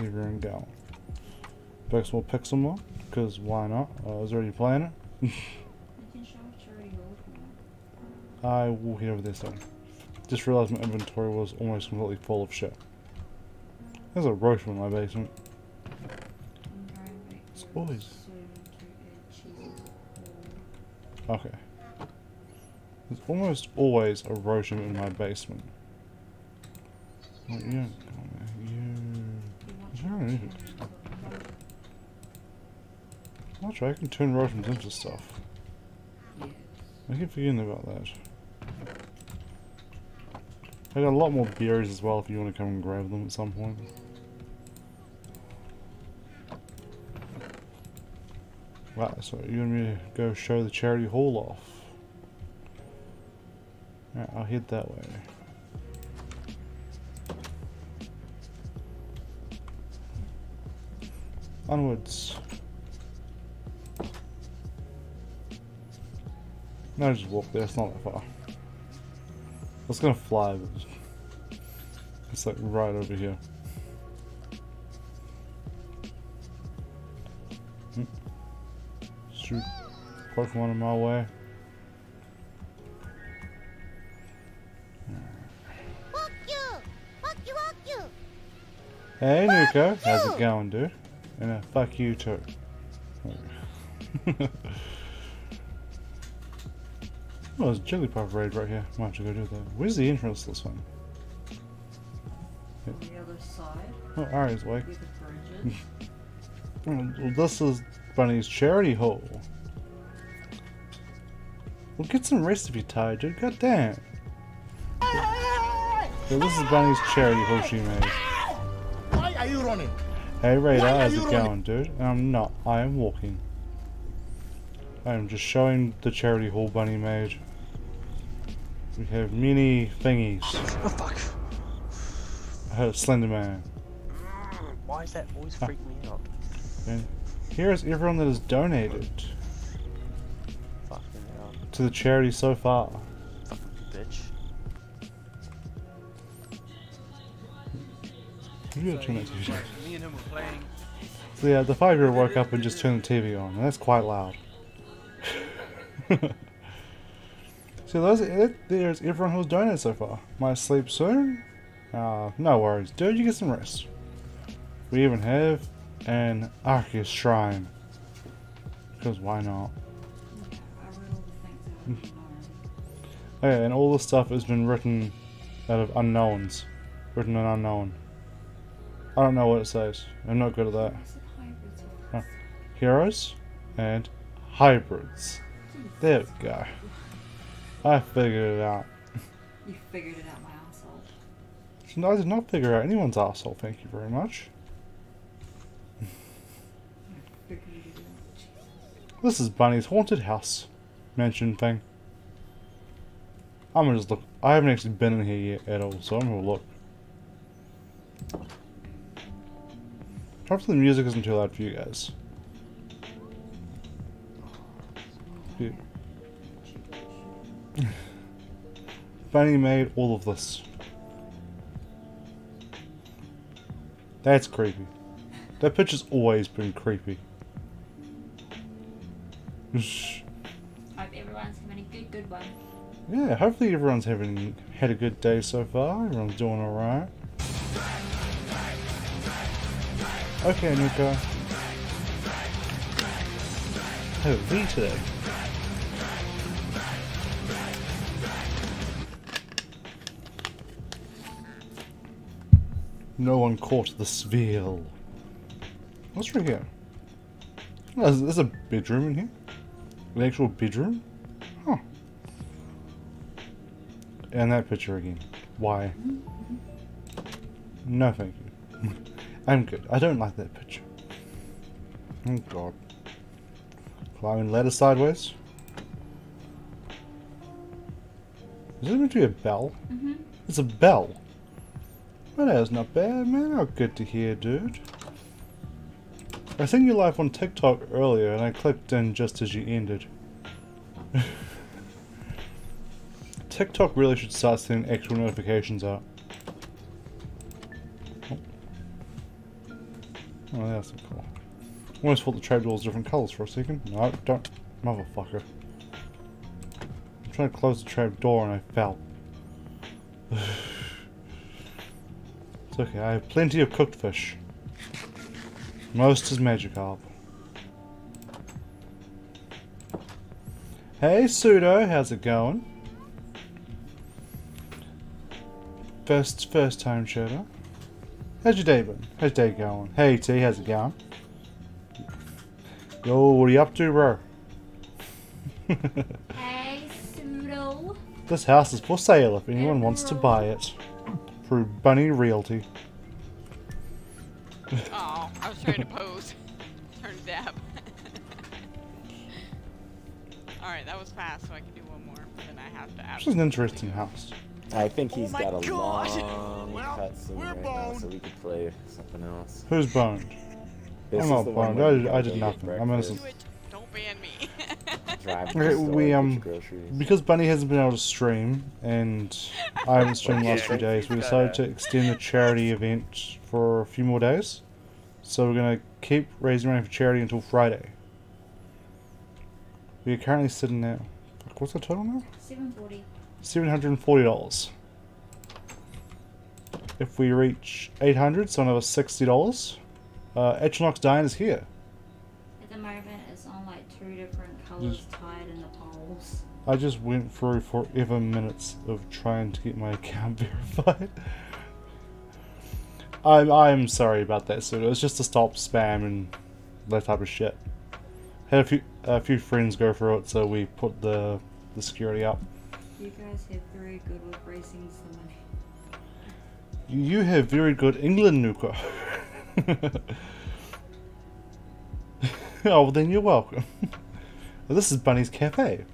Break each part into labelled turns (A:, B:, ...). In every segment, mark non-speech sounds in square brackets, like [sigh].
A: Everyone going? Bex will pick some more, because why not? I was already
B: more. [laughs]
A: I will head over there soon. Just realised my inventory was almost completely full of shit. There's a roast in my basement. It's always- Okay. There's almost always a Roshan in my basement. Oh, you don't go there. You...
B: You want
A: Is there
B: your
A: anything?
B: cherry to road?
A: Watch, I can turn Roshans into stuff. I keep forgetting about that. I got a lot more berries as well if you want to come and grab them at some point. Right, so you want me to go show the charity hall off? Alright, I'll head that way. Onwards. No, just walk there, it's not that far. I was gonna fly, but it's like right over here. Hmm. Shoot Pokemon in my way. Hey Nuko, how's it going, dude? And uh, fuck you too. [laughs] oh, there's a Jigglypuff raid right here. Might have to go do that. Where's the entrance to this one?
B: On the other side,
A: Oh, Ari's awake.
B: with the. [laughs]
A: Well, this is Bunny's charity hall. Well, get some rest if you're tired, dude. God damn. So this is Bunny's charity hall she made.
C: Why are you running?
A: Hey Radar, how's it going, dude? And I'm not. I am walking. I am just showing the charity hall Bunny made. We have many thingies.
D: Oh fuck.
A: Uh, Slender Man.
D: Why does that always
A: Ah.
D: freak me out?
A: And here is everyone that has donated
D: Fucking hell.
A: to the charity so far.
D: Fucking bitch.
A: You gotta turn that TV on.
E: me and him were playing.
A: So yeah, the five-year-old woke up and just turned the TV on, and that's quite loud. [laughs] so those, that, there's everyone who's donated so far. Might sleep soon? Uh, no worries, dude. You get some rest. We even have an Arceus shrine. Because why not?
B: Okay, I read all the things [laughs] out of the
A: yeah, and all this stuff has been written out of Unowns. Written in Unown. I don't know what it says. I'm not good at that.
B: What's it hybrids of?
A: Huh. Heroes and hybrids. There we go. I figured it out.
B: You figured it out, my asshole.
A: No, I did not figure out anyone's asshole, thank you very much.
B: I figured it out. Jesus.
A: This is Bunny's haunted house mansion thing. I'm gonna just look. I haven't actually been in here yet at all, so I'm gonna look. Hopefully the music isn't too loud for you guys. Bunny [laughs] made all of this. That's creepy. That picture's always been creepy.
B: Hope everyone's having a good, good one.
A: Yeah, hopefully everyone's having had a good day so far. Everyone's doing alright. Okay, Nuka. We oh, today? No one caught the Spheal. What's right here? Oh, there's, there's a bedroom in here? An actual bedroom? Huh. And that picture again. Why? No, thank you. [laughs] I'm good. I don't like that picture. Oh god. Climbing ladder sideways. Is it meant to be a bell?
B: Mm-hmm.
A: It's a bell. Well, that's not bad, man. How good to hear, dude. I seen you live on TikTok earlier, and I clicked in just as you ended. [laughs] TikTok really should start sending actual notifications out. Oh, that's cool. I Almost thought the trapdoor was different colours for a second. No, don't. Motherfucker. I'm trying to close the trap door and I fell. [sighs] it's okay, I have plenty of cooked fish. Most is Magikarp. Hey Pseudo, how's it going? First, first time shooter. How's your day been? How's your day going? Hey T, how's it going? Yo, what are you up to, bro?
B: Hey, pseudo.
A: This house is for sale if anyone wants to buy it. Through Bunny Realty.
E: Oh, I was trying to pose. [laughs] Turn to dab. [laughs] Alright, that was fast, so I can do one more. Then I have to
A: This is an interesting house.
F: I think he's
C: Oh
F: got a
C: God.
F: long [laughs]
C: Well,
F: cutscene
C: we're
F: now, so we could play something else.
A: Who's boned?
F: This
A: I'm not
F: the
A: boned. I did- I did
F: go get
A: nothing. I'm
F: breakfast,
A: innocent.
E: Do it. Don't ban me. [laughs]
A: Okay, we, um. Because Bunny hasn't been able to stream, and I haven't [laughs] streamed the last few days, we decided to extend the charity event for a few more days. So we're gonna keep raising money for charity until Friday. We are currently sitting at. What's the total now? Seven hundred and forty dollars. If we reach eight hundred, so another sixty dollars. Uh, Echinox Dine is here.
B: At the moment, it's on like two different colours tied in the poles.
A: I just went through forever minutes of trying to get my [laughs] account verified. I'm I'm sorry about that, so it was just to stop spam and that type of shit. Had a few a few friends go through it, so we put the the security up.
B: You guys have very good with raising some money.
A: You have very good England, Nuka. oh, well then you're welcome. well, this is Bunny's Cafe.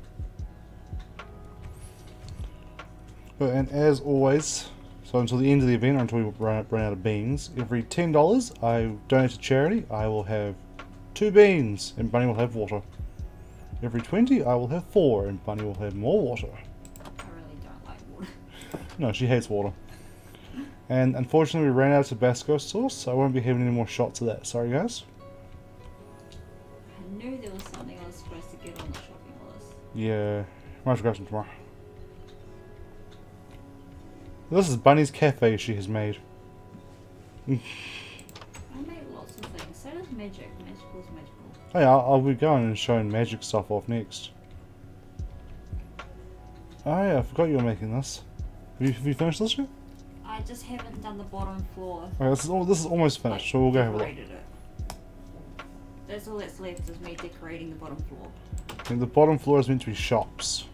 A: Oh, and as always, so until the end of the event, until we run, run out of beans, every $10 I donate to charity, I will have two beans, and Bunny will have water. Every 20 I will have four, and Bunny will have more water.
B: I really don't like water.
A: No, she hates water. And unfortunately, we ran out of Tabasco sauce, so I won't be having any more shots of that. Sorry, guys.
B: I knew there was something I was supposed to get on the shopping list.
A: Yeah, might grab some tomorrow. This is Bunny's cafe she has made.
B: I make lots of things. So does magic. Magical's magical.
A: Hey, I'll, I'll be going and showing magic stuff off next. Oh yeah, I forgot you were making this. Have you, have you finished this yet?
B: I just haven't done the bottom floor.
A: Okay, this is all, this is almost finished, so we'll go have a look.
B: Decorated it. That's all that's left is me decorating the bottom floor.
A: And the bottom floor is meant to be shops.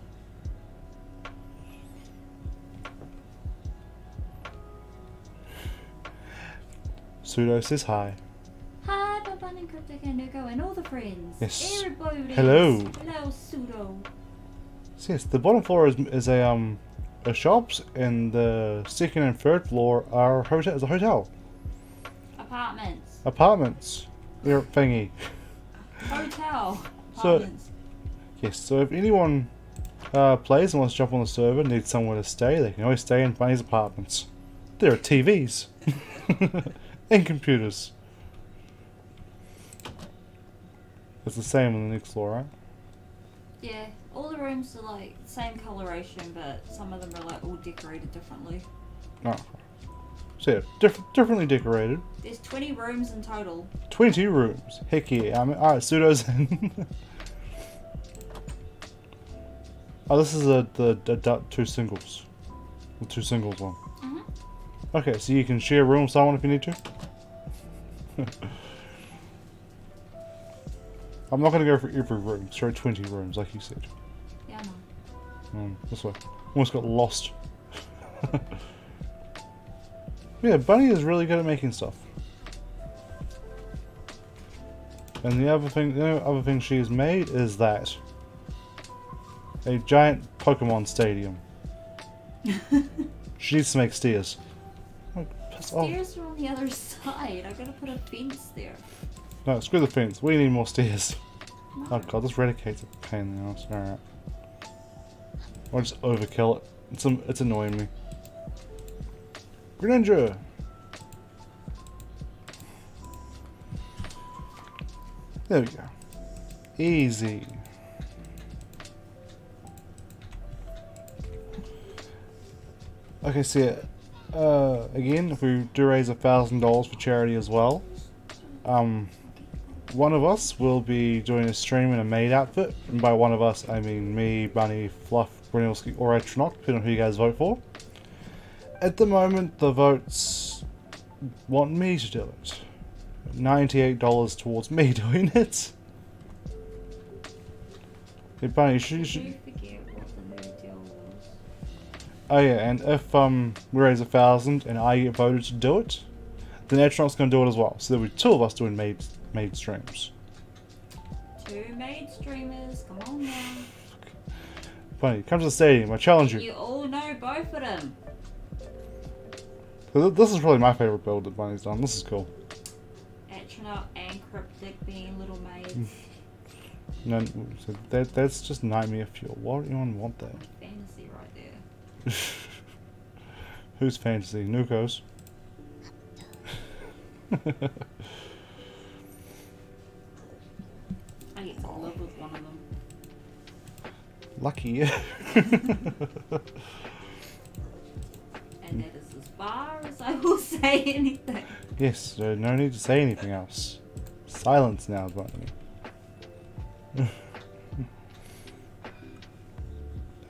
A: Pseudo says hi.
B: Hi, Boban and Cryptic and Nuko and all the friends.
A: Yes.
B: Everybody.
A: Hello.
B: Hello, pseudo.
A: So yes, the bottom floor is, is a um a shops, in the second and third floor are hotel. Is a hotel,
B: Apartments.
A: apartments, They're thingy.
B: Hotel.
A: So-
B: Apartments.
A: Yes. So if anyone uh, plays and wants to jump on the server, needs somewhere to stay, they can always stay in Bunny's apartments. There are TVs [laughs] and computers. It's the same on the next floor, right?
B: yeah, all the rooms are like same coloration, but some of them are like all decorated differently.
A: No. So yeah, diff- differently decorated.
B: There's 20 rooms in total.
A: 20 rooms. Heck yeah. I mean, alright, pseudo's in. [laughs] oh, this is a, the, the, two singles. The two singles one.
B: Mhm.
A: Okay, so you can share a room with someone if you need to. [laughs] I'm not going to go for every room. Sorry, 20 rooms, like you said.
B: Yeah, I know.
A: Um, this way. Almost got lost. [laughs] yeah, Bunny is really good at making stuff. And the other thing, the other thing she has made is that a giant Pokemon stadium. [laughs] she needs to make stairs. Oh.
B: Stairs are on the other side. I gotta put a fence there.
A: No, screw the fence. We need more stairs.
B: No.
A: Oh god, this Raticate's a pain in the ass. Alright. I'll just overkill it. It's, it's annoying me. Greninja! There we go. Easy. Okay, so yeah, uh, again, if we do raise a thousand dollars for charity as well, um, one of us will be doing a stream in a maid outfit, and by one of us, I mean me, Bunny, Fluff, Brunelski, or Atronach, depending on who you guys vote for. At the moment, the votes want me to do it. $98 towards me [laughs] doing it. Hey Bunny, should, you should,
B: you forget what the new deal was?
A: Oh yeah, and if um we raise a thousand and I get voted to do it, then Atronach's gonna do it as well. So there'll be two of us doing maid maid streams.
B: Two maid streamers, come on now.
A: Bunny, come to the stadium. I challenge you.
B: You all know both of them.
A: This is probably my favorite build that Bunny's done. This is cool.
B: Astronaut and Cryptic being little maids. Mm.
A: No, so that that's just nightmare fuel. Why would anyone want that?
B: Fantasy right there. [laughs]
A: Who's fantasy? Nuko's. [laughs] Lucky. you.
B: And [laughs] that is as far as I will [laughs] say anything.
A: yes, uh, no need to say anything else. Silence now, Bunny. [laughs]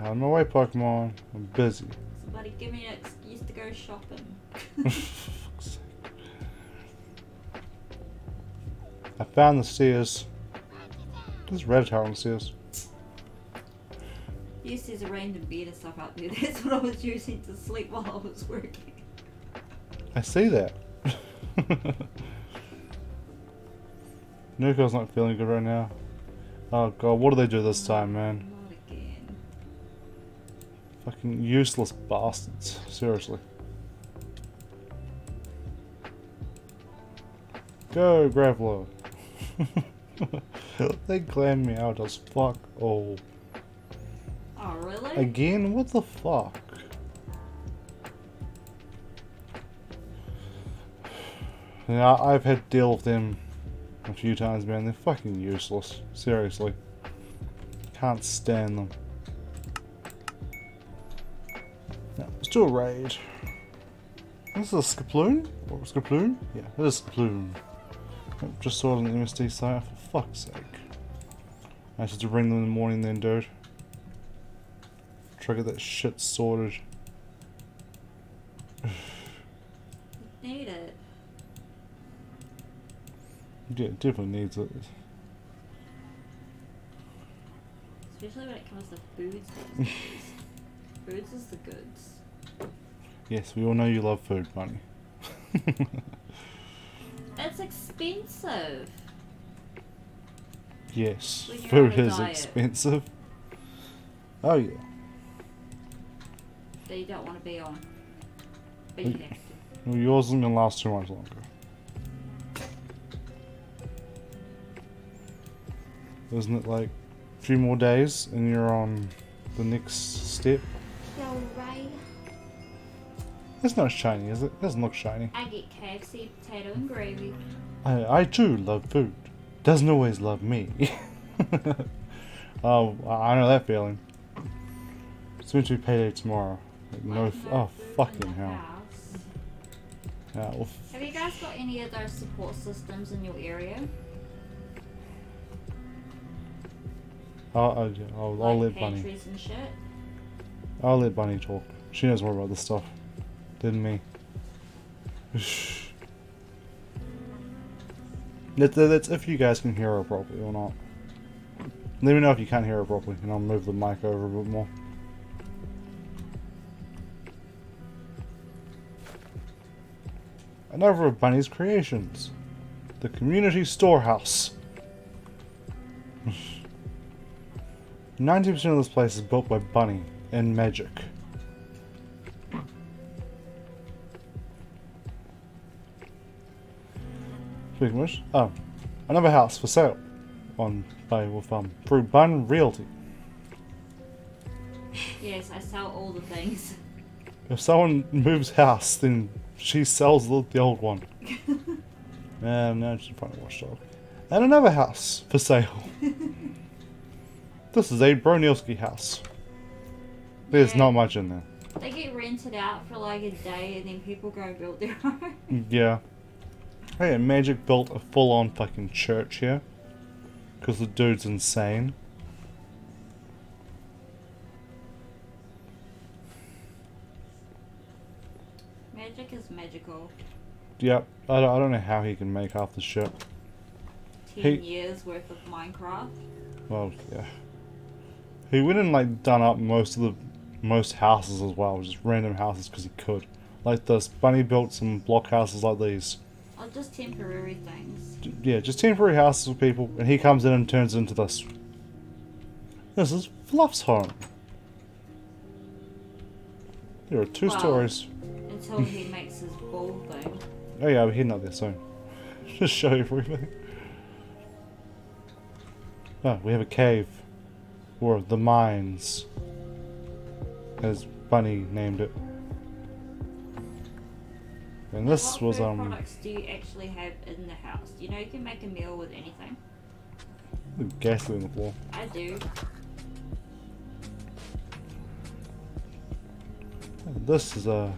A: Out of my way, Pokemon. I'm busy.
B: Somebody give me an excuse to go shopping.
A: I found the stairs. There's Redditor on the stairs.
B: Yes, there's a random bed and stuff out there. [laughs] That's what I was using to sleep while I was working.
A: I see that. [laughs] Nuko's not feeling good right now. Oh god, what do they do this time, man?
B: Not again.
A: Fucking useless bastards. Seriously. Go, Graveler. [laughs] they clan me out as fuck. Oh.
B: Oh, really?
A: Again? What the fuck? Yeah, I've had to deal with them a few times, man. They're fucking useless. Seriously. Can't stand them. Now, let's do a raid. This is a Skaploon? Or Skaploon? Yeah, it is Skaploon. Just saw it on the MSD site, for fuck's sake. I should bring them in the morning then, dude. To get that shit sorted. [sighs]
B: Need it.
A: Yeah, it definitely needs it.
B: Especially when it comes to foods. [laughs] foods is the goods.
A: Yes, we all know you love food, Bunny. [laughs]
B: It's expensive.
A: yes, food is
B: diet.
A: expensive. Oh yeah.
B: That you don't want to be on. But you have to.
A: Well, yours isn't gonna last too much longer. Isn't it like a few more days and you're on the next step?
B: Yo, right.
A: It's not shiny, is it? It doesn't look shiny.
B: I get KFC, potato, and gravy.
A: I, I too love food. Doesn't always love me. [laughs] oh, I I know that feeling. It's meant to be payday tomorrow. Like, no, f- oh fucking hell. Yeah, well,
B: Have you guys got any of those support systems in your area?
A: I'll, I'll, yeah, I'll, I'll let Bunny.
B: and shit.
A: I'll let Bunny talk. She knows more about this stuff than me. That- that's if you guys can hear her properly or not. Let me know if you can't hear her properly, and I'll move the mic over a bit more. Another of Bunny's creations. The Community Storehouse. [laughs] 90% of this place is built by Bunny and magic. Speaking of which, oh, another house for sale on by with um through Bun Realty.
B: Yes, I sell all the things.
A: If someone moves house, then she sells the, the old one. [laughs] And now she's probably watchdog. And another house for sale. this is a Bronielski house. There's
B: Yeah.
A: not much in there.
B: They get rented out for like a day and then people go and build their [laughs] own.
A: Yeah. Hey, Magic built a full on fucking church here. Because the dude's insane. Yep, I don't, I don't know how he can make half the shit.
B: Ten
A: Hey.
B: years worth of Minecraft.
A: Well, yeah. He went and like done up most of the most houses as well, just random houses because he could. Like this, Bunny built some block houses like these.
B: Or just temporary things.
A: Yeah, just temporary houses for people, and he comes in and turns it into this. This is Fluff's home. There are two
B: Wow.
A: stories.
B: Until he makes his ball thing.
A: Oh yeah, we're heading up there soon. Just show you everything. Oh, we have a cave. Or the mines. As Bunny named it. And this
B: what
A: was um
B: products do you actually have in the house? You know you can make a meal with anything.
A: ghastly on the floor.
B: I do.
A: And This is uh,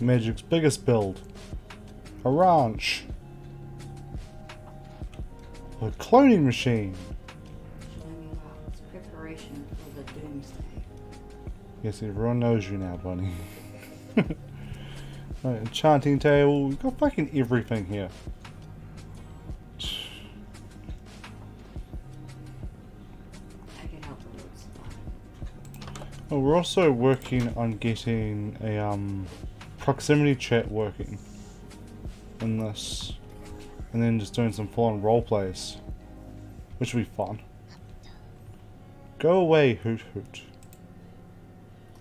A: Magic's biggest build. A ranch. A cloning machine. Yes, everyone knows you now, Bunny. [laughs] right, enchanting table. We've got fucking everything here. Oh, we're also working on getting a um, proximity chat working in this, and then just doing some full-on role plays, which would be fun. Go away, Hoot Hoot.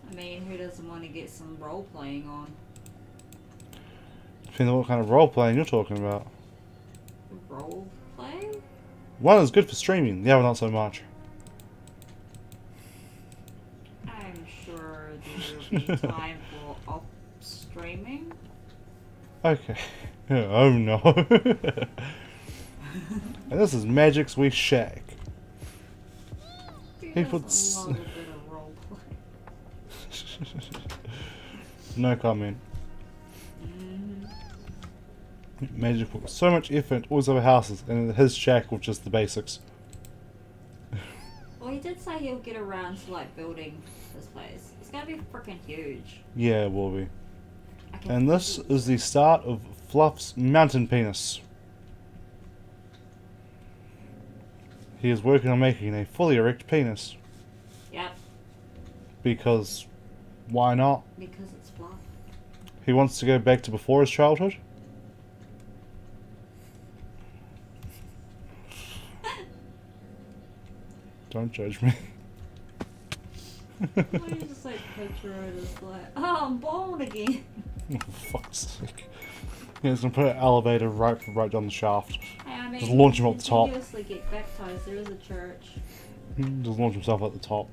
B: I mean, who doesn't want to get some role playing on?
A: Depending on what kind of role playing you're talking about.
B: Role play?
A: One is good for streaming, the other not so much.
B: I'm sure there will be [laughs] time for off streaming.
A: Okay. [laughs] oh no. and [laughs] this is Magic's Wee Shack. He puts-
B: love a bit of role play?
A: no comment.
B: Mhm.
A: Magic put so much effort into all his other houses, and his shack was just the basics.
B: Well, he did say he'll get around to like building this place. It's gonna be freaking huge.
A: Yeah, it will be. And this is the start of Fluff's mountain penis. He is working on making a fully erect penis
B: Yep,
A: because why not?
B: because it's fluff.
A: He wants to go back to before his childhood. [laughs] Don't judge me.
B: Why do you just like picture it as like, oh, I'm born again? [laughs]
A: Oh, fuck's sake. Yeah, he's gonna put an elevator right right down the shaft.
B: Hey, I mean,
A: Just launch him up the top.
B: get baptized. There is a church.
A: Hmm, just launch himself at the top.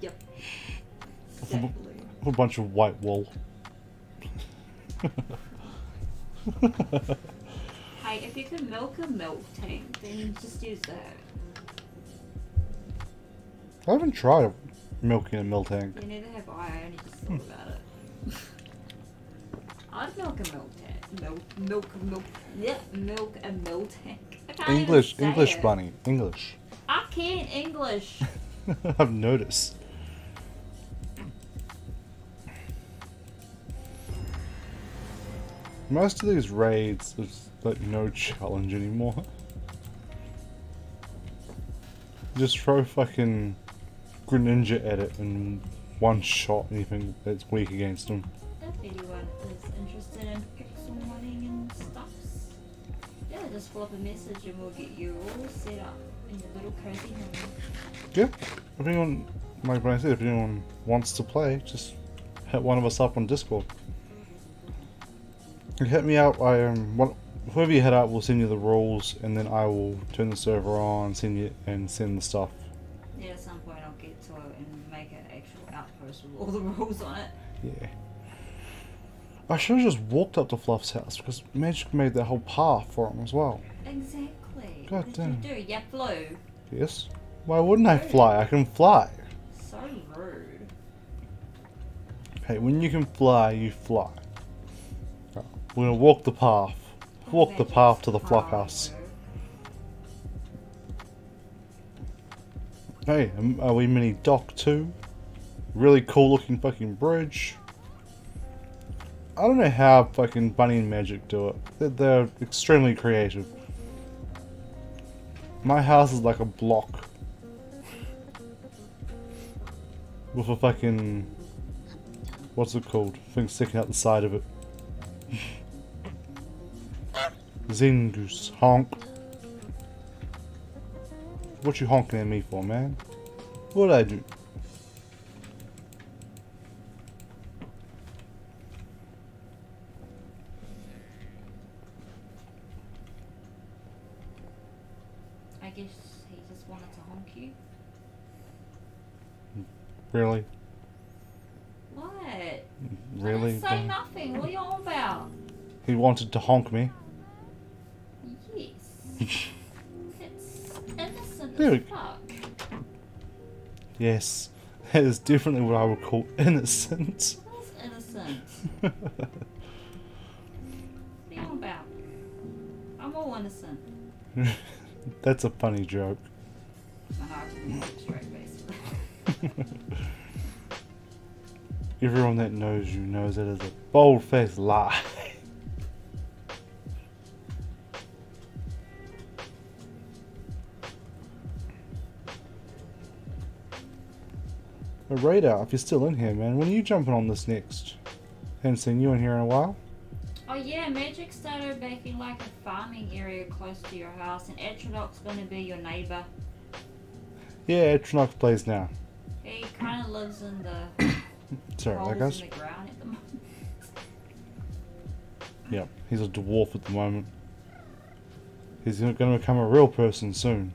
B: Yep.
A: A
B: Exactly.
A: with a bunch of white wool.
B: Hey, if you can milk a milk tank, then just use that.
A: I haven't tried milking a Miltank.
B: You neither have I. I only just thought hmm. about it. [laughs] I'd milk a Miltank. Milk, milk, milk. Yeah, milk a milk tank. I can't even
A: English, English
B: it.
A: bunny, English.
B: I can't English. [laughs]
A: I've noticed. Most of these raids, there's like no challenge anymore. Just throw fucking Greninja at it and one shot anything that's weak against him.
B: Flip a message and we'll get you all set up in your little cozy home.
A: Yeah, if anyone, like I said, if anyone wants to play, just hit one of us up on Discord. You hit me up. I um, what, whoever you hit out will send you the rules, and then I will turn the server on, send you and send the stuff.
B: Yeah, at some point I'll get to it and make an actual outpost with all the [laughs] rules on it.
A: Yeah. I should have just walked up to Fluff's house because Magic made that whole path for him as well.
B: Exactly.
A: God
B: what
A: damn.
B: did you do? You flew.
A: Yes. Why wouldn't I fly? I can fly.
B: So rude.
A: Hey, when you can fly, you fly. Oh, We're gonna walk the path. Walk the path to the
B: power.
A: flockhouse. Hey, um, are we mini dock too? Really cool looking fucking bridge. I don't know how fucking Bunny and Magic do it. They're, they're extremely creative. My house is like a block. With a fucking... What's it called? Thing sticking out the side of it. [laughs] Zingus, Honk. What you honking at me for, man? What'd I do?
B: I guess he just wanted to honk you.
A: Really?
B: What?
A: Mm, really?
B: I say nothing. What are you on about?
A: He wanted to honk me.
B: Yes. [laughs] it's innocent
A: There
B: as fuck.
A: Yes. That is definitely what I would call innocent.
B: That's innocent. What are you on about? I'm all innocent. [laughs]
A: That's a funny joke. [laughs] Everyone that knows you knows that is a bold faced lie. [laughs] But Radar, if you're still in here, man, when are you jumping on this next? Haven't seen you in here in a while.
B: Oh yeah, Magic started making like a farming area close to your house, and Atronach's gonna be your neighbor.
A: Yeah, Atronach plays now.
B: He kind of lives in the [coughs]
A: Sorry, that guys.
B: in the ground at the moment.
A: Yep, he's a dwarf at the moment. He's going to become a real person soon.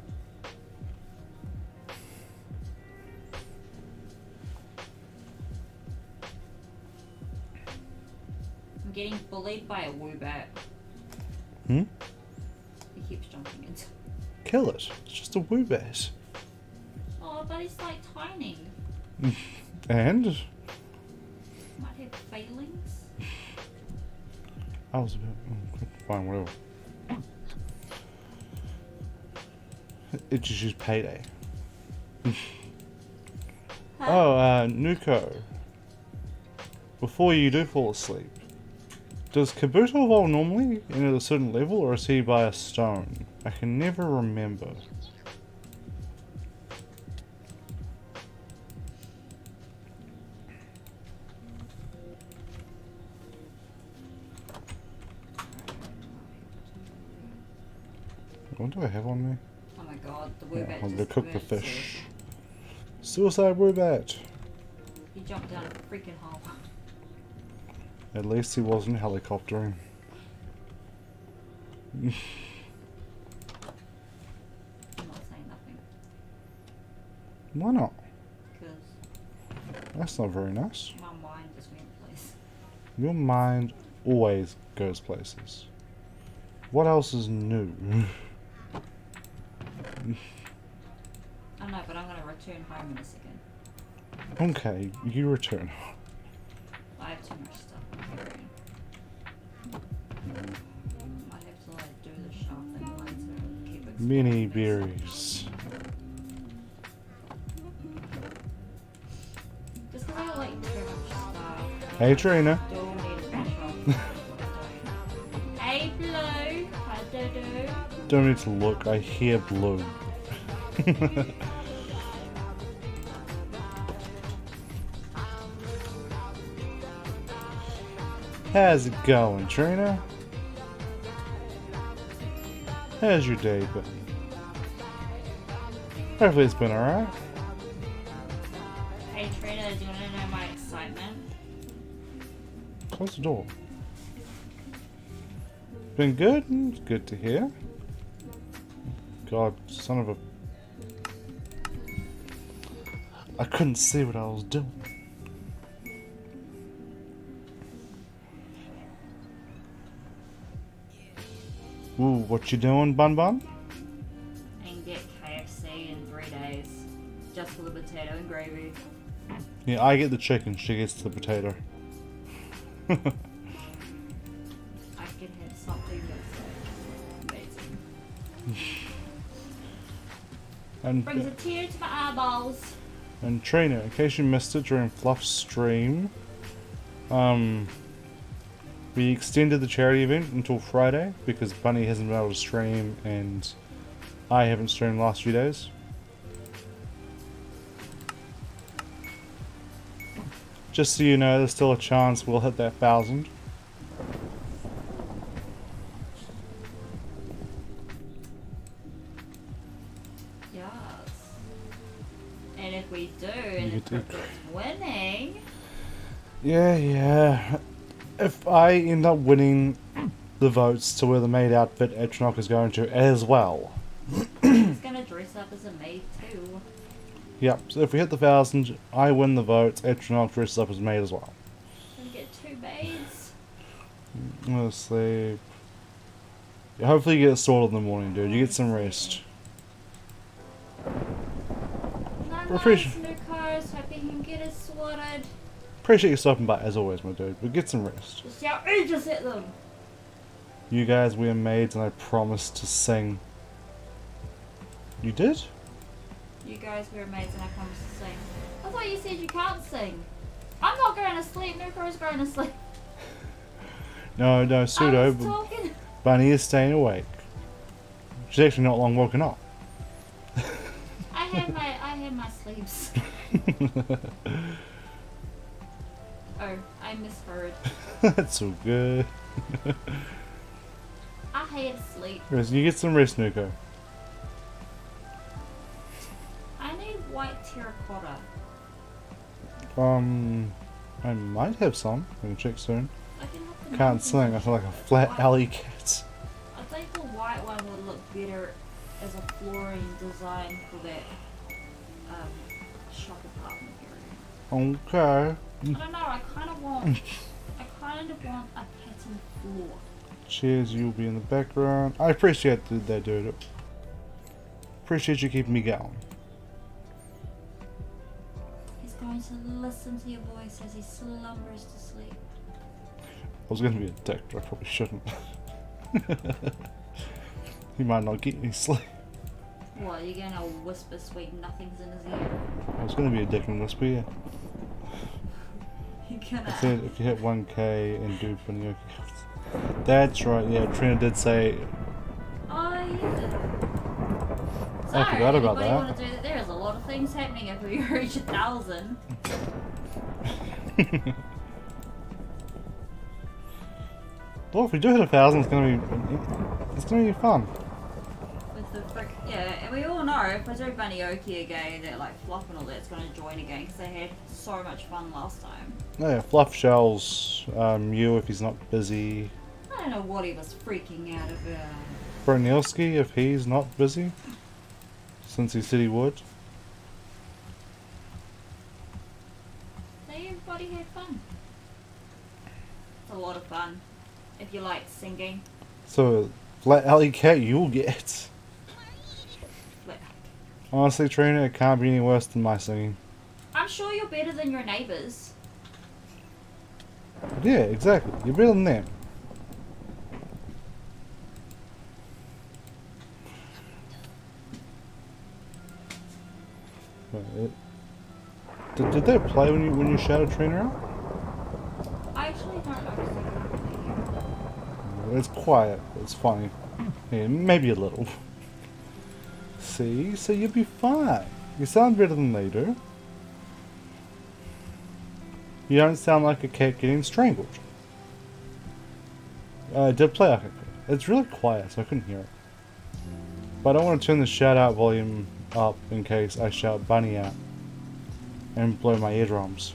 B: I'm getting bullied by a woobat.
A: Hmm?
B: He keeps jumping into.
A: Kill it. It's just a woobat.
B: Oh, but he's like tiny.
A: And
B: Might have failings.
A: I was about. Oh, fine, whatever. It's just payday. Oh, uh, Nuko. Before you do fall asleep, does Kabuto evolve normally and at a certain level, or is he by a stone? I can never remember. What do I have on me?
B: Oh my god, the woobat
A: I'm gonna cook the fish. Suicide Woobat.
B: suicide. He jumped down a freaking hole.
A: At least he wasn't helicoptering.
B: I'm not saying nothing.
A: Why not?
B: Because
A: That's not very nice.
B: my mind just went place.
A: Your mind always goes places. What else is new?
B: I know, but I'm gonna return home in a second.
A: okay, you return.
B: I have too much stuff I'm carrying. Have to like do the shop thing later and keep it.
A: Mini berries.
B: Just because I like too much stuff.
A: Hey Trina. [laughs] Don't need to look, I hear blue. How's it going, Trina? How's your day been? Hopefully it's been alright.
B: Hey Trina, do you want to know my excitement?
A: Close the door. Been good? It's good to hear. God, son of a. I couldn't see what I was doing. Ooh, what you doing, Bun Bun?
B: And get KFC in three days. Just for the potato and gravy.
A: Yeah, I get the chicken. She gets the potato. [laughs] and
B: Brings a tear to my eyeballs.
A: and Trina, in case you missed it during Fluff's stream, um, we extended the charity event until Friday because Bunny hasn't been able to stream and I haven't streamed the last few days. Just so you know, there's still a chance we'll hit that thousand. I end up winning the votes to where the maid outfit Atronach is going to as well.
B: he's gonna dress up as a maid too.
A: Yep, so if we hit the thousand, I win the votes, Atronach dresses up as maid as well.
B: We get two maids.
A: I'm gonna sleep. Yeah, hopefully you get sorted in the morning, dude. You get some rest.
B: Nice
A: pretty-
B: new cars, hoping he can get it sorted.
A: Appreciate you stopping by as always, my dude, but get some rest.
B: Just outrageous at them.
A: You guys, we are maids and I promise to sing. You did?
B: You guys were maids and I promise to sing. I thought you said you can't sing. I'm not going to sleep, Nuko's going to sleep. [laughs]
A: No, no, pseudo. but
B: talking.
A: Bunny is staying awake. She's actually not long woken up.
B: I had my I had my sleeps. [laughs] Oh, I misheard. [laughs]
A: That's all good.
B: I hate sleep.
A: Listen, you get some rest, Nuko.
B: I need white terracotta.
A: Um, I might have some. I'm gonna check soon.
B: I can
A: Can't sing. I feel like a
B: white.
A: flat alley cat.
B: I think the white one would look better as a flooring design for that um, shop apartment area.
A: Okay. Mm.
B: I don't know. I kind of want. I kind of want a pattern floor.
A: Cheers, you'll be in the background. I appreciate that, dude. Appreciate you keeping me going.
B: He's going to listen to your voice as he slumbers to sleep.
A: I was gonna be a dick, but I probably shouldn't. [laughs] he might not get any sleep.
B: What? You're gonna whisper sweet nothings in his ear?
A: I was gonna be a dick and whisper, yeah.
B: You're
A: I
B: gonna.
A: said if you hit 1k and do funny That's right, yeah, Trina did say
B: Oh yeah.
A: I forgot about that.
B: Want to do that? There is a lot of things happening if we [laughs] reach a thousand. [laughs]
A: Well, if we do hit a thousand, it's gonna be it's gonna be fun.
B: With the frick, yeah, and we all know if I do Bunny Oki again, that like Fluff and all that's gonna join again because they had so much fun last time.
A: Yeah, Fluff shells um, you if he's not busy.
B: I don't know what he was freaking out about.
A: Bronielski if he's not busy, since he said he would.
B: They everybody had fun. It's a lot of fun. If you like singing,
A: So, Flat Alley Cat, you'll get. Honestly, Trina, it can't be any worse than my singing.
B: I'm sure you're better than your neighbors.
A: Yeah, exactly. You're better than them. Wait, it- Did, did that play when you when you shouted Trina out?
B: I actually don't know. 'cause I can't really hear.
A: It's quiet. It's funny. Yeah, maybe a little. See, so you'll be fine. You sound better than do. You don't sound like a cat getting strangled. Uh, it did play like. It's really quiet, so I couldn't hear it. But I don't want to turn the shout out volume up in case I shout Bunny out and blow my eardrums.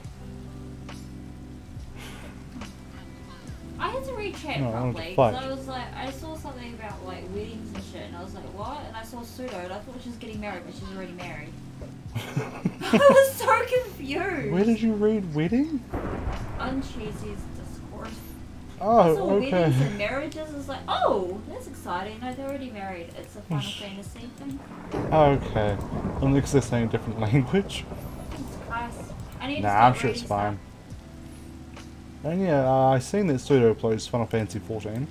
B: Chat
A: No, I
B: properly because I was like, I saw something about like weddings and shit, and I was like, what? And I saw pseudo, and I thought she was getting married, but she's already married. [laughs] I was so confused.
A: Where did you read wedding?
B: On Cheesy's Discord.
A: Oh,
B: So weddings and
A: okay. [laughs]
B: marriages is like, oh, that's exciting. No, they're already married. It's a Final Fantasy thing.
A: Okay. Unless they're saying a different [laughs] language.
B: Jesus Christ. I need to
A: Nah,
B: start
A: I'm sure it's fine. And yeah, uh, I seen that Studio plays Final Fantasy 14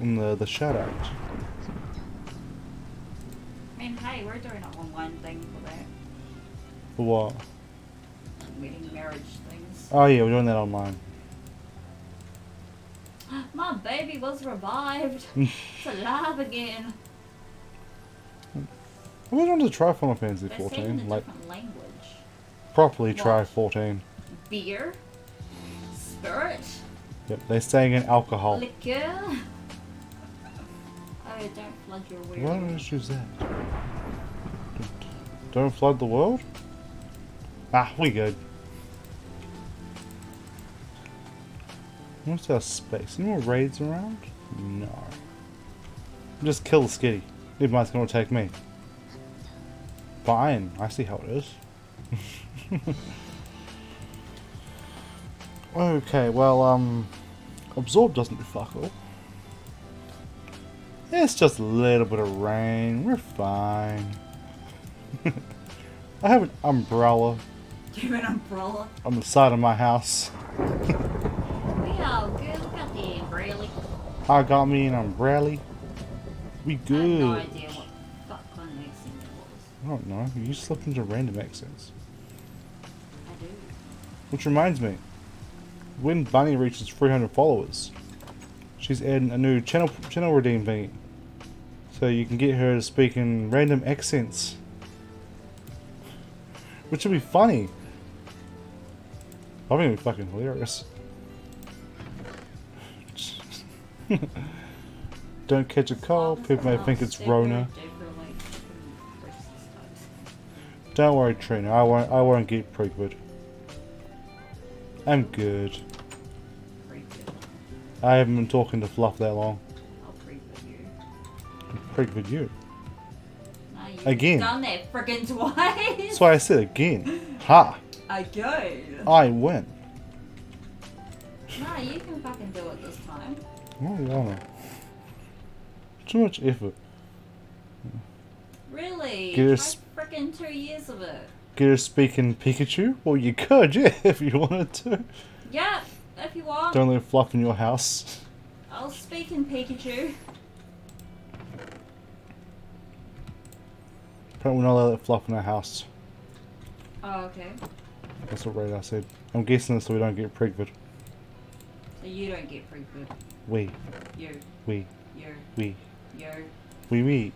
A: in the the shout out.
B: I mean, hey, we're doing an online thing for that.
A: For what?
B: Wedding, marriage things.
A: Oh yeah, we're doing that online. [gasps]
B: My baby was revived. [laughs] it's alive again.
A: I always wanted to try Final Fantasy
B: They're saying in
A: 14, like
B: different language.
A: properly try
B: What?
A: 14.
B: Beer, spirit,
A: Yep, they're saying in alcohol.
B: liquor. Oh, don't flood your weird.
A: Why don't I just use that? Don't flood the world? Ah, we good. What's our space? Any more raids around? No. Just kill the skitty. Mind's gonna attack me. Fine, I see how it is. [laughs] okay, well, um, absorb doesn't do fuck all. It's just a little bit of rain. We're fine. [laughs] I have an umbrella
B: you have an umbrella?
A: on the side of my house.
B: We are good. Look at the umbrella.
A: I got me an umbrella. We
B: I have no
A: good.
B: idea what fuck kind of accent it was.
A: I don't know. You slipped into random accents.
B: I do.
A: Which reminds me, when Bunny reaches 300 followers, she's adding a new channel channel redeem thingy. So you can get her to speak in random accents. Which would be funny. I think it'd be fucking hilarious. [laughs] Don't catch a cold, people may think it's Rona. Don't worry, Trina. I won't. I won't get pregnant. I'm good. I haven't been talking to Fluff that long.
B: I'll pre-put you.
A: Pregnant you.
B: Nah, you've
A: Again.
B: done that freaking twice.
A: That's why I said again. Ha!
B: I go.
A: I win.
B: Nah, you can fucking do it this time.
A: I don't wanna. Too much effort.
B: Really?
A: Get
B: Try freaking two years of it.
A: Get her speaking Pikachu? Well, you could, [laughs] yeah, if you wanted to.
B: Yeah, if you want.
A: Don't let Fluff in your house.
B: I'll speak in Pikachu.
A: Apparently, we're not allowed to Fluff in our house.
B: Oh, okay.
A: That's what Radar said. I'm guessing so we don't get pregnant.
B: So you don't get pre-put.
A: We,
B: You,
A: we,
B: you,
A: we,
B: you,
A: we, we,
B: you.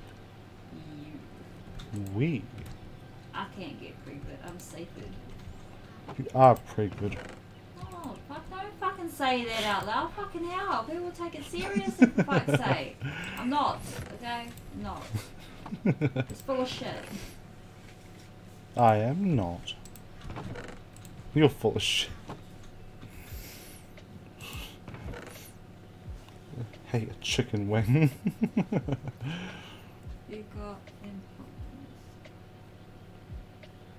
A: we.
B: I can't get. I'm seafood.
A: You are pregnant.
B: Oh, fuck, don't fucking say that out loud. Fucking hell. People will take it serious for fuck's [laughs] sake. I'm not, okay? I'm not. It's full of shit.
A: I am not. You're full of shit. Hey, a chicken wing. [laughs]
B: You got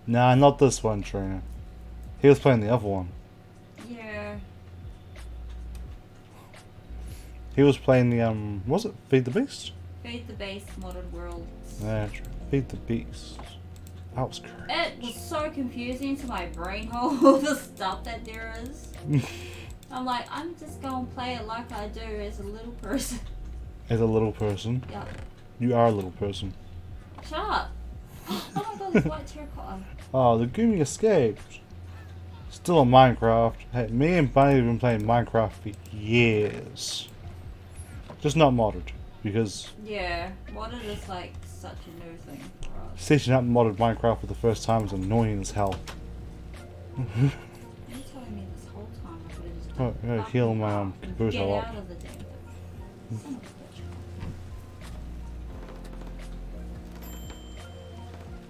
A: nah, not this one, Trina. He was playing the other one.
B: Yeah.
A: He was playing the, um, was it Feed the Beast?
B: Feed the Beast Modern Worlds.
A: Right. Feed the Beast. That was correct.
B: It was so confusing to my brain hole, [laughs] all the stuff that there is. [laughs] I'm like, I'm just gonna play it like I do as a little person.
A: As a little person.
B: yeah.
A: You are a little person.
B: Shut up. [gasps] Oh my god, this white terracotta.
A: Oh, the Goomy escaped. Still on Minecraft. Hey, me and Bunny have been playing Minecraft for years. Just not modded. Because
B: Yeah, modded is like such a new thing for us.
A: setting up modded Minecraft for the first time is annoying as hell.
B: You're telling me this whole time I could've just
A: Oh, yeah,
B: fucking
A: heal my, um,
B: and
A: computer
B: Get
A: up.
B: out of the damn thing. Son of a bitch.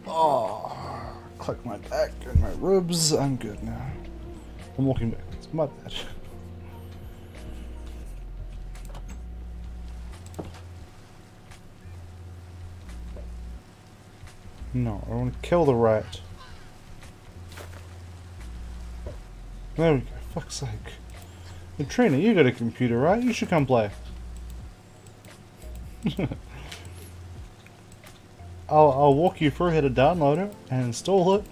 A: Oh, click my back and my ribs. I'm good now. I'm walking backwards. My bad. No, I want to kill the rat. There we go. Fuck's sake. Hey, Trina, you got a computer, right? You should come play. [laughs] I'll, I'll walk you through how to download it and install it.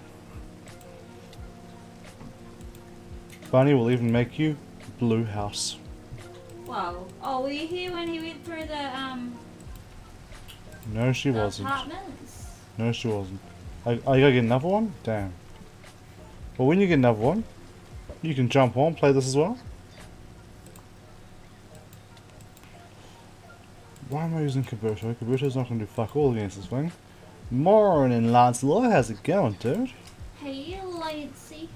A: Bunny will even make you Blue House.
B: Wow. Oh, were you here when he went through the um
A: No, she wasn't.
B: apartments?
A: No, she wasn't. I, I gotta get another one? Damn. Well, when you get another one, you can jump on, play this as well. Why am I using Kabuto? Kabuto's not gonna do fuck all against this thing. Morning, Lancelot. How's it going, dude?
B: Hey, Lancey.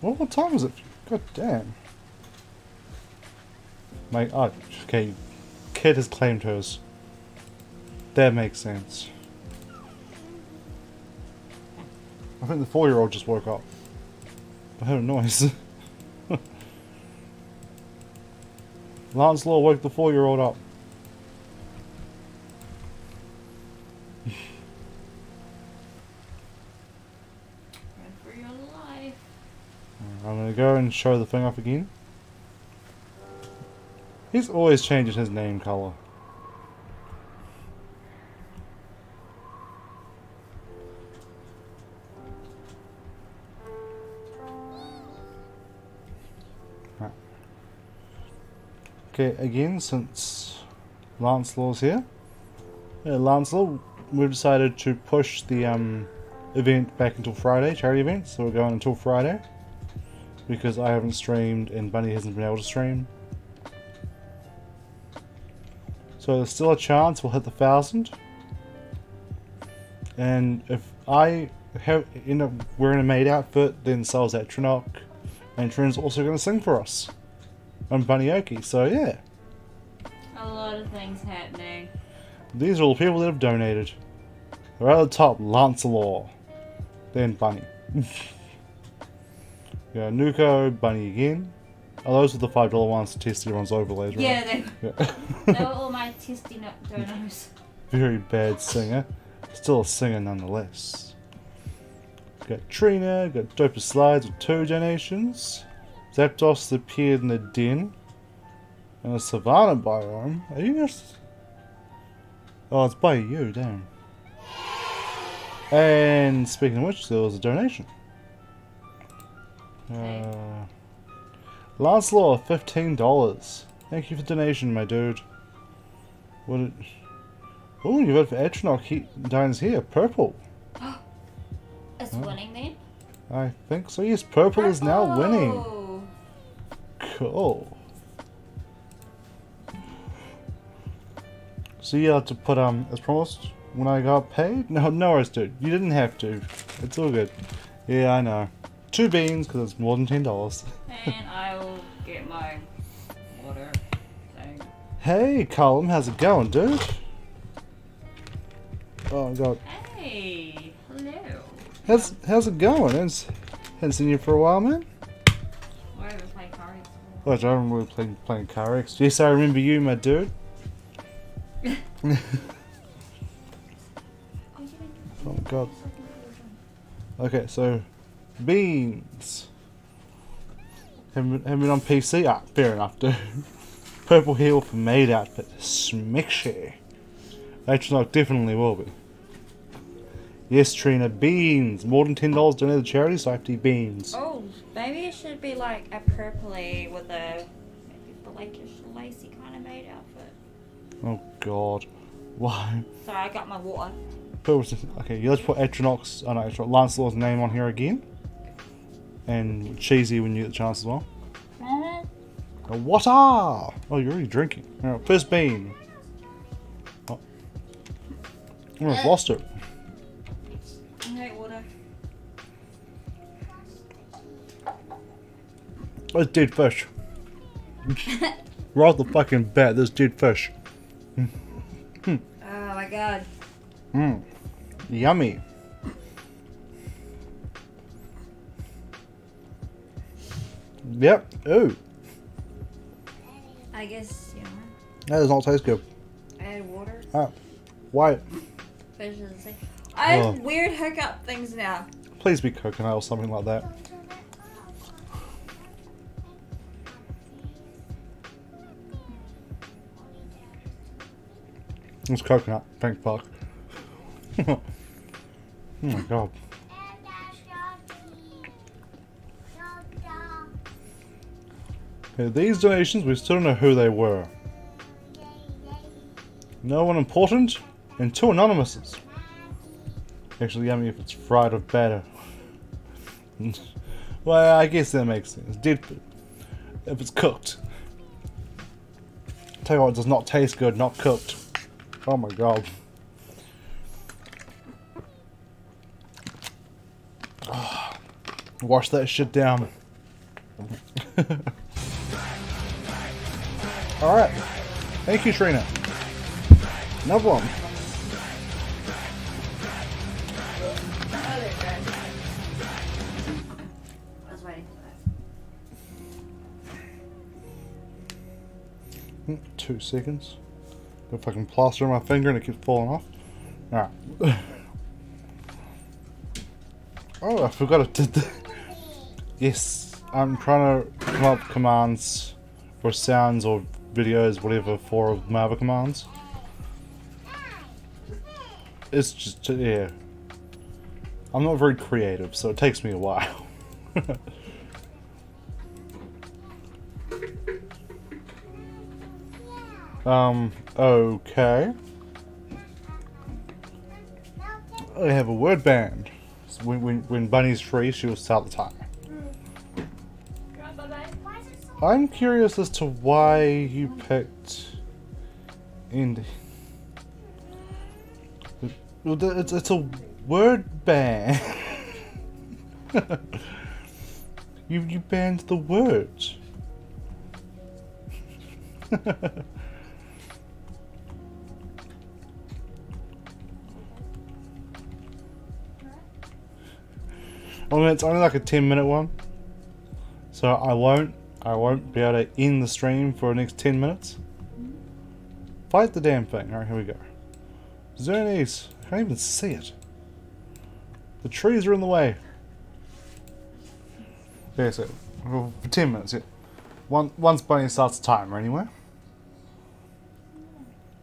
A: Well, what time is it? God damn. My, oh, okay. Kid has claimed hers. That makes sense. I think the four-year-old just woke up. I heard a noise. [laughs] Lancelot woke the four-year-old up.
B: Run for your life.
A: I'm gonna go and show the thing off again. He's always changing his name color. Right. Okay, again, since Lancelot's here, yeah, Lancelot, we've decided to push the um, event back until Friday, charity event, so we're going until Friday because I haven't streamed and Bunny hasn't been able to stream. So there's still a chance we'll hit the thousand. And if I have end up wearing a maid outfit, then so's at Trinoc, and Trin's also going to sing for us on Bunny So yeah,
B: A lot of things happening.
A: these are all the people that have donated. Right at the top, Lancelot, then Bunny. [laughs] yeah, Nuko, Bunny again. Oh, those are the five dollar ones to test everyone's overlays, right?
B: Yeah, they,
A: Yeah. [laughs]
B: they were all my [laughs] testing donos.
A: Very bad singer. Still a singer nonetheless. Got Trina, got Doper Slides with two donations. Zapdos appeared in the den. And a Savannah biome. Are you just. Oh, it's by you, damn. And speaking of which, there was a donation. Uh, Lancelot, $15. Thank you for the donation, my dude. What did... Oh, you voted for Atronach. He Dine's here. Purple. [gasps]
B: It's winning then.
A: I think so. Yes, purple is now winning.
B: Oh,
A: Cool. So you have to put um as promised when I got paid? No, no worries, dude. You didn't have to. It's all good. Yeah, I know. Two beans because it's more than ten dollars.
B: And I will get my water thing.
A: Hey, Colin, how's it going, dude? Oh god,
B: Hey, hello.
A: how's how's it going? It's haven't seen you for a while, man.
B: Why ever play cards?
A: Oh, I don't remember playing playing Car X. Yes, I remember you, my dude. [laughs] [laughs] Oh god. Okay, so beans. Haven't been, haven't been on PC. Ah, fair enough, dude. Purple heel for maid outfit. Smixy. Actually, no, definitely will be. Yes, Trina, beans. More than ten dollars donated to charity, so I have to eat beans.
B: Oh, maybe it should be like a purpley with a maybe blackish lacy kind of made outfit.
A: Oh god, why?
B: Sorry, I got my water.
A: Purple. Okay, yeah, let's put Atronox. Oh no, Atronox, Lancelot's name on here again. And cheesy when you get the chance as well. Uh-huh. A water! Oh, you're already drinking. Alright, first bean. Oh. oh I almost uh. lost it.
B: I hate water.
A: There's dead fish. right the fucking bat, there's dead fish.
B: Oh my god.
A: Mmm. Yummy. Yep. Ooh.
B: I guess, yeah.
A: That does not taste good.
B: Add water.
A: Ah. Why?
B: I have
A: oh.
B: weird hookup things now.
A: Please be coconut or something like that. It's coconut, thank fuck. [laughs] oh my god. Okay, these donations, we still don't know who they were. No one important, and two anonymouses. Actually, yummy if it's fried or better. [laughs] well, I guess that makes sense. Dead food. If it's cooked. Tell you what, it does not taste good, not cooked. Oh my god. [sighs] Wash that shit down. [laughs] Alright. Thank you, Trina. No problem.
B: I for
A: Two seconds. Got fucking plaster on my finger and it keeps falling off. Alright. oh, I forgot it did that. Yes, I'm trying to come up commands or sounds or videos, whatever, for other commands. It's just, yeah. I'm not very creative, so it takes me a while. [laughs] Um, okay. I have a word band. So when, when, when Bunny's free, she will start the timer. I'm curious as to why you picked. Well, It's, it's a word band. [laughs] you, you banned the words. I [laughs] mean, oh, it's only like a 10 minute one. So I won't, I won't be able to end the stream for the next 10 minutes. Fight the damn thing. Alright, here we go. Xerneas. I can't even see it. The trees are in the way. Yeah, so, for 10 minutes, yeah. One, once Bunny starts the timer anyway.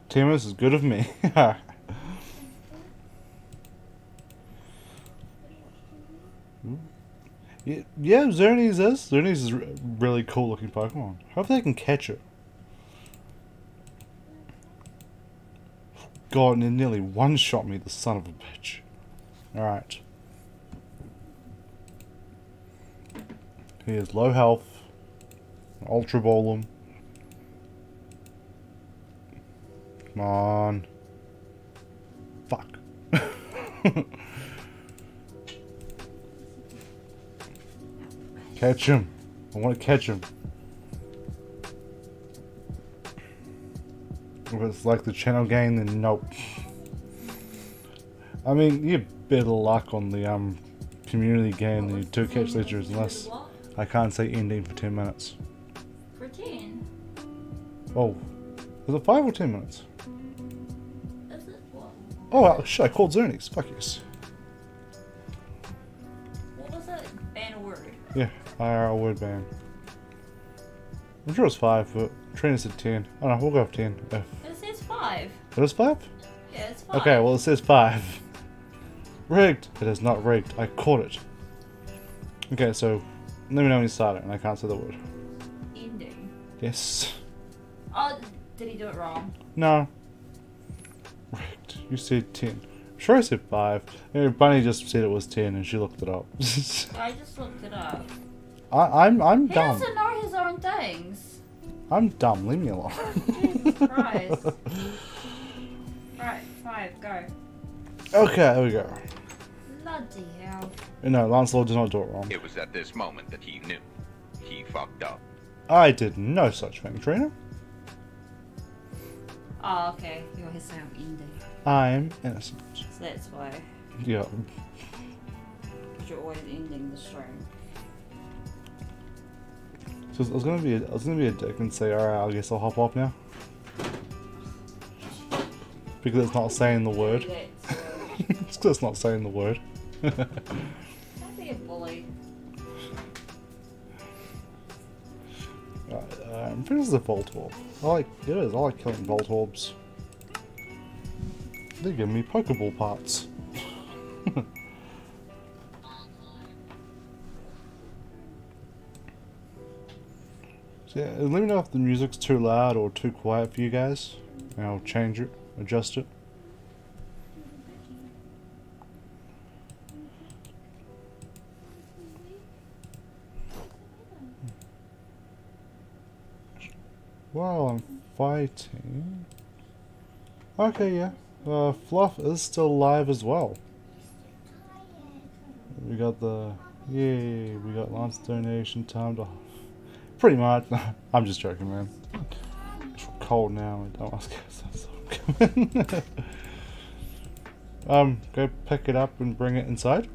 A: 10 minutes is good of me. [laughs] Yeah, yeah, Xerneas is. Xerneas is really cool looking Pokemon. Hope they can catch it. God, it nearly one shot me, the son of a bitch. Alright. He has low health. Ultra Ball him. Come on. Fuck. [laughs] Catch him. I want to catch him. If it's like the channel game, then nope. I mean, you have better luck on the um community game than you do catch ledgers, unless I can't say ending for 10 minutes.
B: For 10?
A: Oh, was it 5 or 10 minutes?
B: Is it what?
A: Oh, well, shit, I called Xerneas. Fuck yes. IRL word ban. I'm sure it's 5, but Trina said 10. Oh no, we'll go with 10. If
B: It says 5.
A: it is 5?
B: Yeah, it's 5.
A: Okay, well it says 5. Rigged! It is not rigged. I caught it. Okay, so let me know when you start it, and I can't say the word.
B: Ending.
A: Yes.
B: Oh, did he do it wrong?
A: No. Rigged. You said 10. I'm Sure I said 5. Anyway, Bunny just said it was 10 and she looked it up. [laughs]
B: I just looked it up.
A: I, I'm I'm
B: He
A: dumb.
B: doesn't know his own things.
A: I'm dumb. Leave me alone.
B: Jesus [laughs] Christ. Right, 5, go.
A: okay, there we go.
B: Bloody hell.
A: No, Lancelot did not do it wrong.
G: It was at this moment that he knew. He fucked up.
A: I did no such thing, Trina.
B: Oh, okay. You're his own ending. I'm
A: I'm innocent.
B: So that's why.
A: Yeah.
B: Because you're always ending the stream.
A: So I was gonna be a, I was gonna be a dick and say, alright, I guess I'll hop off now. Because it's not saying the word. [laughs] It's because it's not saying the word.
B: Don't be a bully.
A: Right, um, this is a Voltorb. I like it is. I like killing Voltorbs. They give me Pokeball parts. [laughs] so yeah, let me know if the music's too loud or too quiet for you guys. And I'll change it, adjust it. While I'm fighting... Okay, yeah. Uh, Fluff is still alive as well. We got the... Yay, we got Lance donation time to... Pretty much. [laughs] I'm just joking, man. It's cold now. Don't ask us. [laughs] um, go pick it up and bring it inside.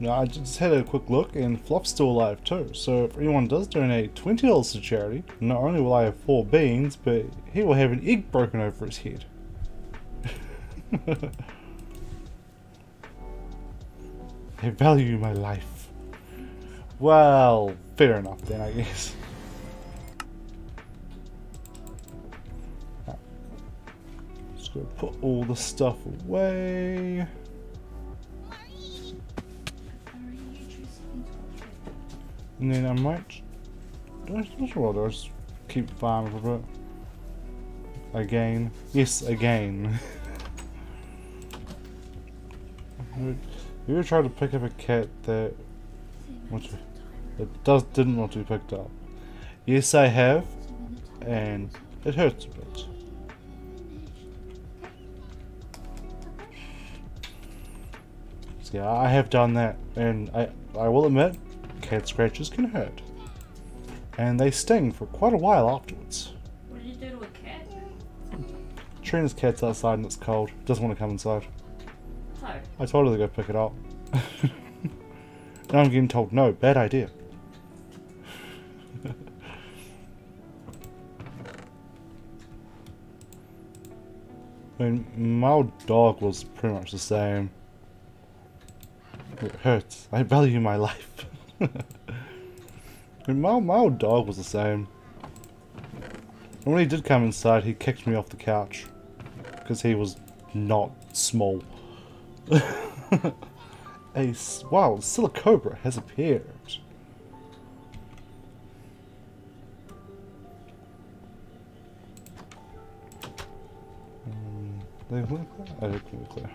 A: Now, I just had a quick look, and Flop's still alive too. So if anyone does donate twenty dollars to charity, not only will I have four beans, but he will have an egg broken over his head. [laughs] I value my life. Well, fair enough then, I guess. Just gonna put all the stuff away. And then I might. That's what I'll just keep farming for a bit. Again. Yes, again. [laughs] you ever tried to pick up a cat that wants to, that does didn't want to be picked up? Yes, I have, and it hurts a bit. So yeah, I have done that, and I I will admit cat scratches can hurt. And they sting for quite a while afterwards.
B: What did you do to a cat?
A: Trina's cat's outside and it's cold. Doesn't want to come inside.
B: So,
A: I told her to go pick it up. [laughs] now I'm getting told no, bad idea. [laughs] I mean, my old dog was pretty much the same. It hurts. I value my life. [laughs] I mean, my, my old dog was the same. And when he did come inside, he kicked me off the couch. Because he was not small. A wow, Silicobra has appeared. Um, they look? Oh, they look clear.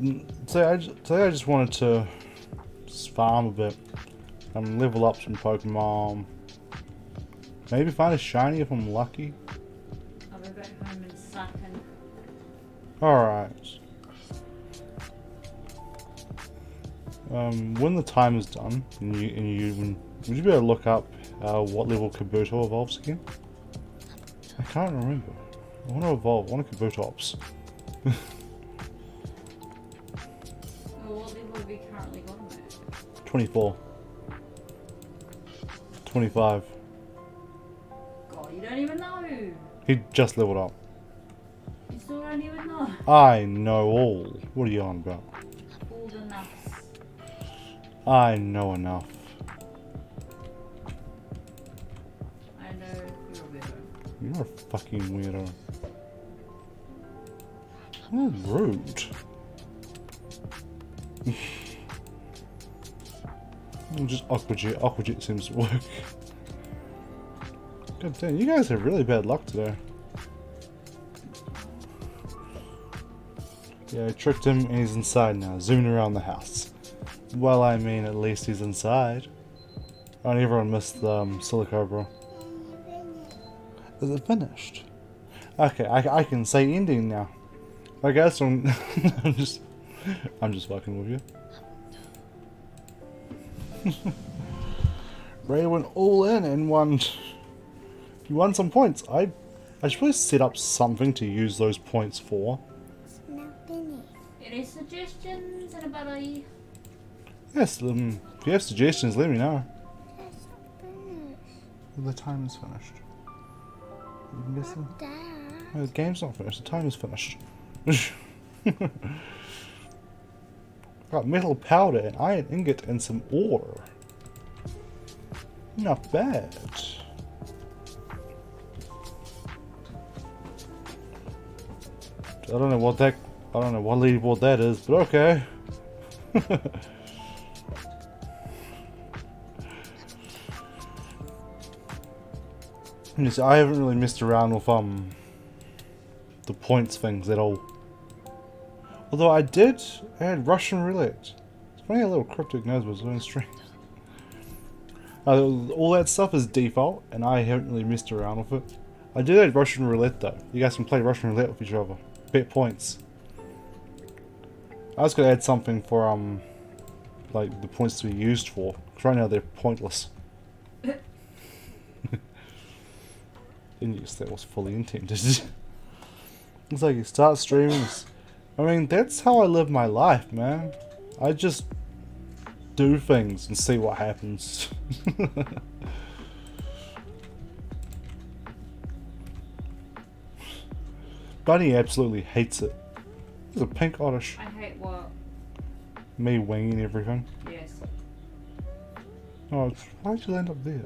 A: Mm, Say I, say I just wanted to farm a bit. and level up some Pokemon. Maybe find a shiny if I'm lucky.
B: I'll be back home in a second.
A: Alright. Um, when the time is done, and you, and you when, would you be able to look up uh, what level Kabuto evolves again? I can't remember. I want to evolve. I want a Kabutops. [laughs]
B: Well, what level have we currently got him at?
A: 24. 25.
B: You don't even know!
A: He just leveled up.
B: You still don't even know.
A: I know all. What are you on about?
B: All the nuts.
A: I know enough.
B: I know you're a weirdo.
A: You're a fucking weirdo. How rude. [laughs] I'm just Awkward Aquajet seems to work. God damn, you guys have really bad luck today. Yeah, I tricked him and he's inside now, zooming around the house. Well, I mean, at least he's inside. Oh, and everyone missed the um, Silicobra. Is it finished? Okay, I, I can say ending now. I guess I'm, [laughs] I'm just, I'm just fucking with you. [laughs] Ray went all in and won. You won some points. I, I should probably set up something to use those points for.
B: Any suggestions? Anybody?
A: Yes, um, if you have suggestions, let me know. The time is finished. You can guess? No, the game's not finished. The time is finished. [laughs] Got metal powder, an iron ingot, and some ore. Not bad. I don't know what that I don't know what leaderboard that is, but okay. [laughs] I haven't really messed around with um the points things at all. Although I did add Russian roulette. It's funny how little cryptic knows what's on stream. Uh, all that stuff is default, and I haven't really messed around with it. I did add Russian roulette though. You guys can play Russian roulette with each other. Bet points. I was gonna add something for um, like the points to be used for. 'cause right now they're pointless. [laughs] And yes, that was fully intended. [laughs] it's like you start streaming. I mean, that's how I live my life, man. I just do things and see what happens. [laughs] Bunny absolutely hates it. There's a pink oddish.
B: I hate what?
A: Me winging everything.
B: Yes.
A: Oh, why'd you land up there?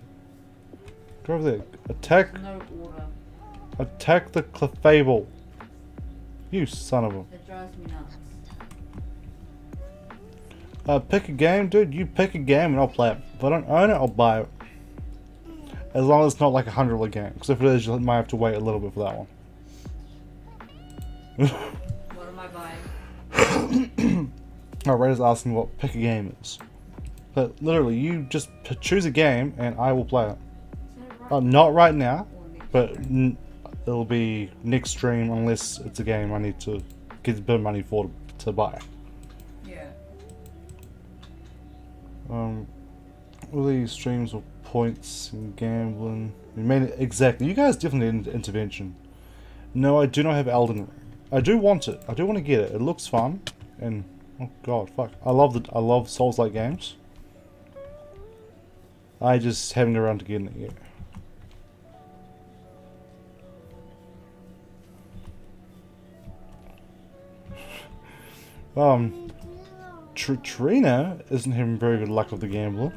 A: Go over there. Attack,
B: No order.
A: attack the clefable. You son of a.
B: It drives me nuts.
A: Uh, pick a game, dude. You pick a game and I'll play it. If I don't own it, I'll buy it. As long as it's not like a hundred dollar game. Because if it is, you might have to wait a little bit for that one.
B: What am I buying? [coughs]
A: Red is asking what pick a game is. But literally, you just p- choose a game and I will play it.
B: right?
A: Uh, not right now, but n- it'll be next stream unless it's a game I need to get a bit of money for to, to buy.
B: Yeah.
A: Um, all these streams with points and gambling. Made it exactly. You guys definitely need intervention. No, I do not have Elden Ring. I do want it. I do want to get it. It looks fun, and oh god, fuck, I love the I love Souls-like games. I just haven't got around to getting it yet. [laughs] Um, Tr- Trina isn't having very good luck with the gambling.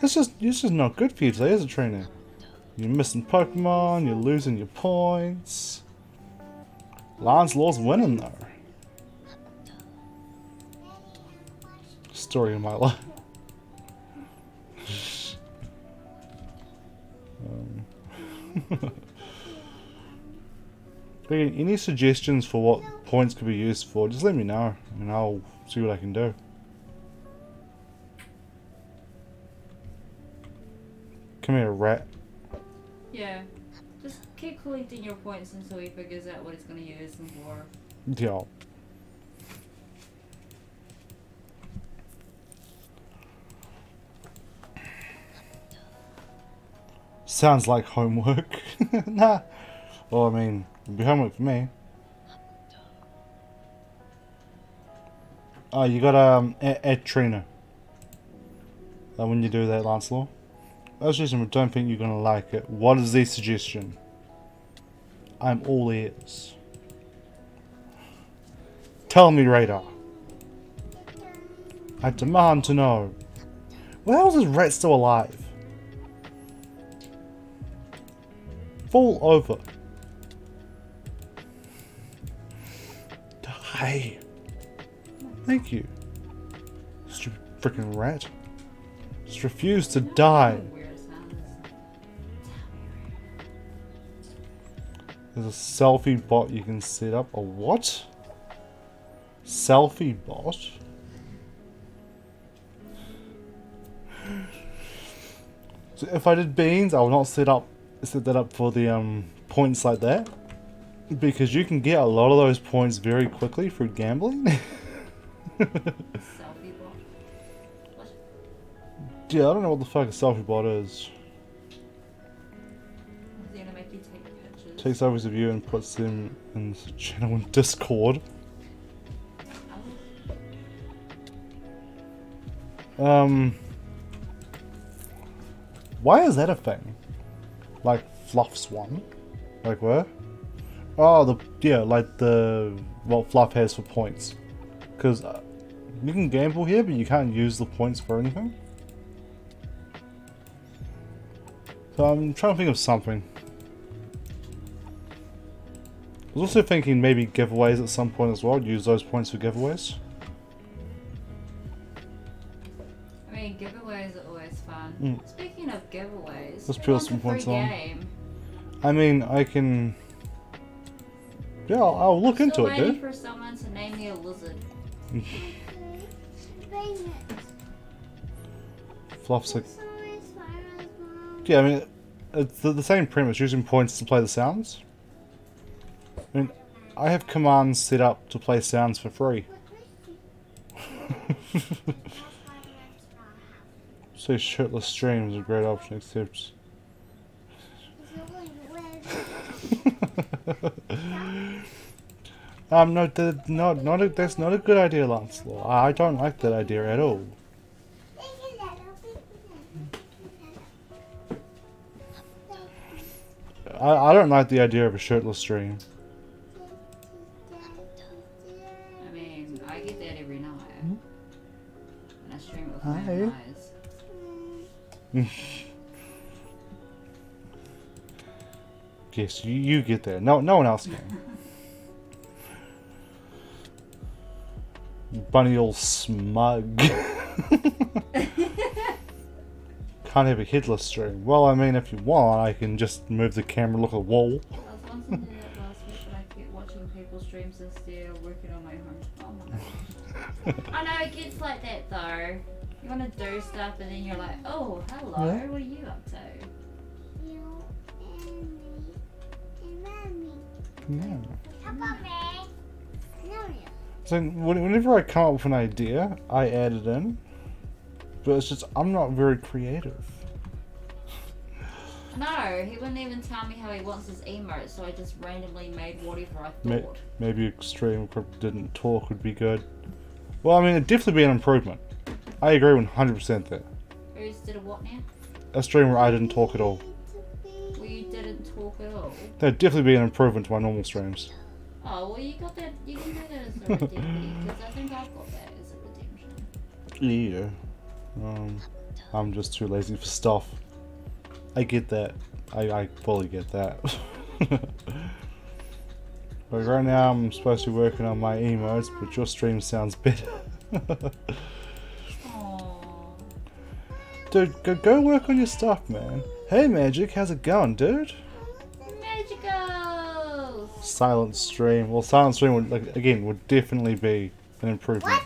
A: It's just, it's just not good for you today, is it, Trina? You're missing Pokemon, you're losing your points. Lancelot's winning, though. Story of my [laughs] life. um. [laughs] Okay, Any suggestions for what points could be used for, just let me know, and I'll see what I can do. Come here, rat.
B: Yeah. Just keep collecting your points until he figures out what he's gonna use them for.
A: Yeah. Sounds like homework. [laughs] nah. Well, I mean, it'd be homework for me. Oh, you gotta um, add, add Trina. Uh, when you do that, Lancelot. Was just I don't think you're gonna like it. What is the suggestion? I'm all ears. Tell me, Radar. I demand to know. Where else is Rat still alive? Fall over. Die. Thank you. Stupid freaking rat. Just refuse to die. There's a selfie bot you can set up. A what? Selfie bot? So if I did beans, I would not set up set that up for the um points like that. Because you can get a lot of those points very quickly through gambling. [laughs]
B: Selfie bot.
A: Yeah, I don't know what the fuck a selfie bot is. Takes selfies of you and puts them in the channel in Discord. Um, why is that a thing? Like Fluff's one, like where? Oh, the yeah, like the what Fluff has for points, because uh, you can gamble here, but you can't use the points for anything. So I'm trying to think of something. Was also thinking maybe giveaways at some point as well. Use those points for giveaways.
B: I mean, giveaways are always fun.
A: Mm.
B: Speaking of giveaways,
A: Let's
B: who
A: put
B: wants
A: some
B: a
A: points on.
B: game?
A: I mean, I can. Yeah, I'll, I'll look into
B: Still
A: it,
B: waiting
A: dude.
B: for someone to name me a lizard.
H: Bring [laughs] it.
A: Fluff's like,
H: So is Spiral's mom.
A: yeah, I mean, it's the, the same premise. Using points to play the sounds. I mean, I have commands set up to play sounds for free. [laughs] So shirtless stream is a great option, except. [laughs] um, no, that, not, not a, that's not a good idea, Lancelot. I don't like that idea at all. I, I don't like the idea of a shirtless stream. Hi.
B: my eyes.
A: Yes, you, you get there. No, no one else can. [laughs] Bunny old smug. [laughs] Can't have a headless stream. Well, I mean, if you want, I can just move the camera, look at the wall.
B: I was wanting to that last week, but I kept watching people's streams instead of working on my home. Oh my gosh. [laughs] I know it gets like that though. You want to do stuff and then you're like, oh, hello,
A: Yeah.
B: what are you up to?
H: You and me and mommy.
A: Yeah.
H: How about me? No, no.
A: So whenever I come up with an idea, I add it in. But it's just I'm not very creative.
B: No, he wouldn't even tell me how he wants his emote, so I just randomly made whatever I
A: May-
B: thought.
A: Maybe extreme didn't talk would be good. Well, I mean, it'd definitely be an improvement. I agree 100% there.
B: Who's did a what now?
A: A stream where I didn't talk at all.
B: Well, you didn't talk at all.
A: That'd definitely be an improvement to my normal streams.
B: Oh, well, you got that. You can do that as a redemption because I think I've got that as a redemption.
A: Yeah. Um, I'm just too lazy for stuff. I get that. I, I fully get that. [laughs] but right now I'm supposed to be working on my emotes, but your stream sounds better. [laughs] Dude, go, go work on your stuff, man. Hey Magic, how's it going, dude?
B: Magicals!
A: Silent stream. Well, silent stream would, like, again, would definitely be an improvement.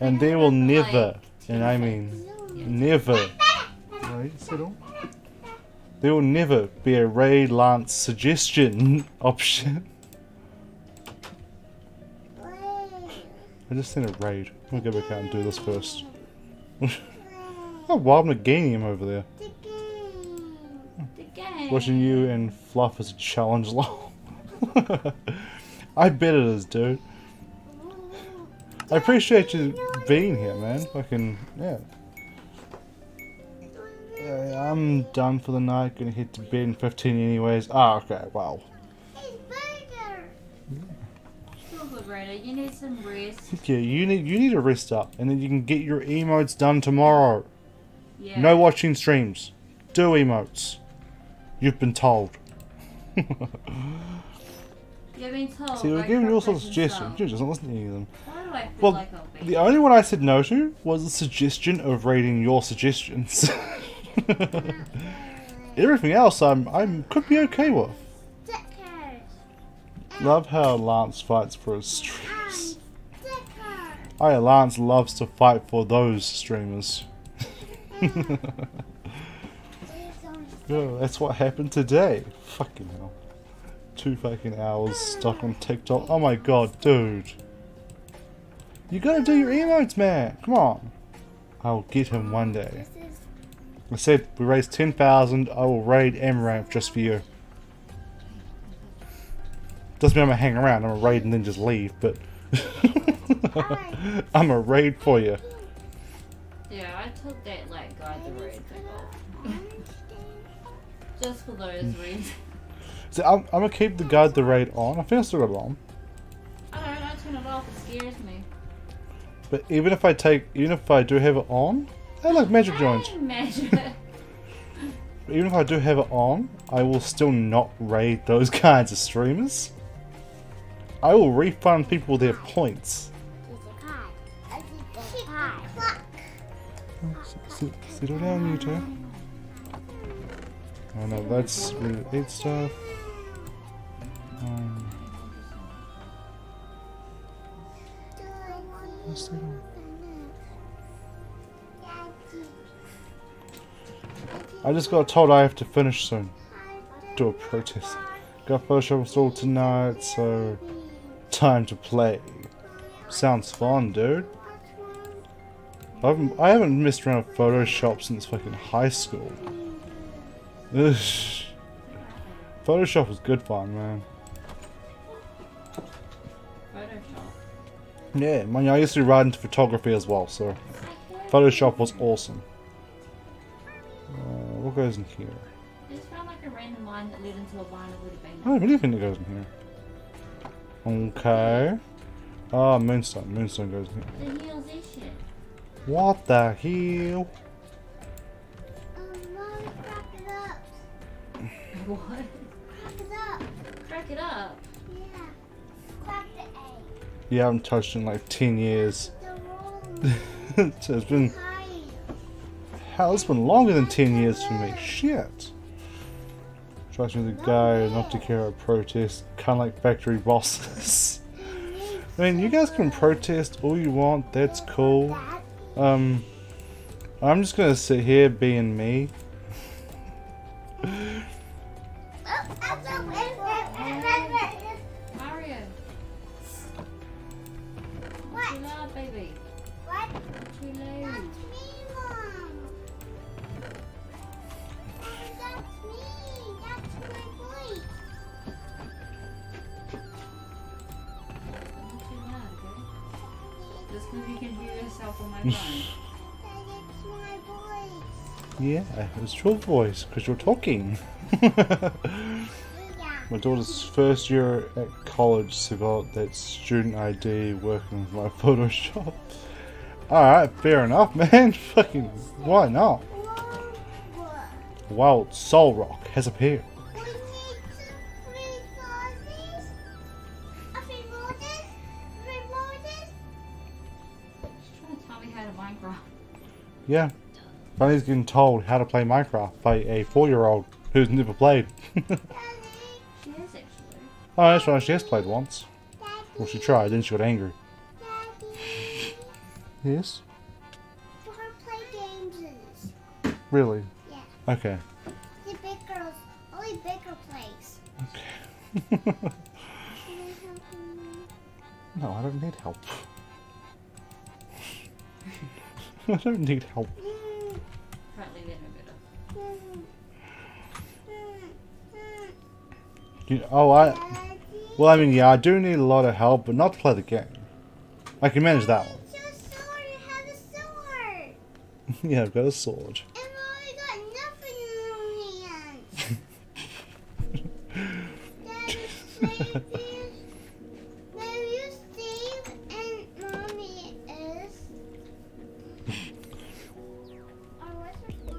A: And there will never, and I mean never, right, settle. There will never be a raid lance suggestion [laughs] option. I just sent a raid. I'll go back out and do this first. [laughs] oh, Wild Meganium over there.
B: The game.
A: Watching you and Fluff as a challenge [laughs] lol. I bet it is, dude. I appreciate you being here, man. Fucking, yeah. Yeah, I'm done for the night. Gonna head to bed in 15 anyways. Ah, okay, wow.
B: Silver you need some rest. [laughs]
A: Yeah, you need you need to rest up, and then you can get your emotes done tomorrow.
B: Yeah.
A: No watching streams. Do emotes. You've been told. [laughs]
B: You've been told.
A: See, we're
B: by
A: giving you all sorts of suggestions.
B: himself.
A: You just don't listen to any of them.
B: Why do I feel
A: Well,
B: like I'll be?
A: The only one I said no to was the suggestion of reading your suggestions. [laughs] Everything else, I'm I'm could be okay with. Love how Lance fights for his streams. Oh, yeah, Lance loves to fight for those streamers. [laughs] Yeah, that's what happened today. Fucking hell. Two fucking hours stuck on TikTok. Oh my god, dude. You gotta do your emotes, man. Come on. I'll get him one day. I said we raised 10,000. I will raid Amaranth just for you. Doesn't mean I'm gonna hang around. I'm gonna raid and then just leave, but [laughs] I'm a raid for you.
B: Yeah, I took that like guide the raid thing off. Just for those mm. reasons.
A: So I'm, I'm gonna keep the guide the raid on. I think I still got it on.
B: I don't know, I turn it off, it scares me.
A: But even if I take, even if I do have it on, I like magic joints.
B: Imagine. [laughs]
A: Even if I do have it on, I will still not raid those [laughs] kinds of streamers. I will refund people their points. Settle down, two. Oh no, really eat stuff. Um? I just got told I have to finish soon. Do a protest. Got Photoshop installed tonight, so time to play. Sounds fun, dude. I haven't, I haven't messed around with Photoshop since fucking high school. Ugh. Photoshop was good fun, man.
B: Photoshop.
A: Yeah, man, I used to ride into photography as well, so Photoshop was awesome. Uh, what goes in here?
B: I just found like a random line that led into a line that would have been.
A: I don't really think it goes in here. Okay. Ah, Moonstone. Moonstone goes in here. What the hell?
B: Um, [laughs] what?
H: Crack it up.
B: Crack it up.
H: Yeah. Crack the egg.
A: You haven't touched in like 10 years.
H: The [laughs]
A: so it's been, hell, it's been longer than 10 years for me. Shit. Trust me, the guy not to care about protest, kind of like factory bosses. [laughs] I mean, you guys can protest all you want, that's cool. Um, I'm just gonna sit here being me. [laughs] Yeah, it's your voice, because you're talking. [laughs] My daughter's first year at college, so got that student ID working with my [laughs] Photoshop. Alright, fair enough, man. Fucking, why not? Wild Solrock has appeared. Yeah. Bunny's getting told how to play Minecraft by a four year old who's never played. [laughs] oh,
B: She is actually.
A: Oh, that's right, she has played once.
H: Daddy.
A: Well, she tried, then she got angry.
H: Daddy.
A: Yes?
H: Want to play games?
A: Really?
H: Yeah.
A: Okay.
H: The big girls. Only bigger plays.
A: Okay. [laughs]
H: Can I help you?
A: no, I don't need help. [laughs] I don't need help.
B: Can't leave it in a bit.
A: You, oh, I. Well, I mean, yeah, I do need a lot of help, but not to play the game. I can manage that one.
H: It's your sword. You have a sword. [laughs]
A: yeah, I've got a sword.
H: And mommy got nothing in her [laughs] hands.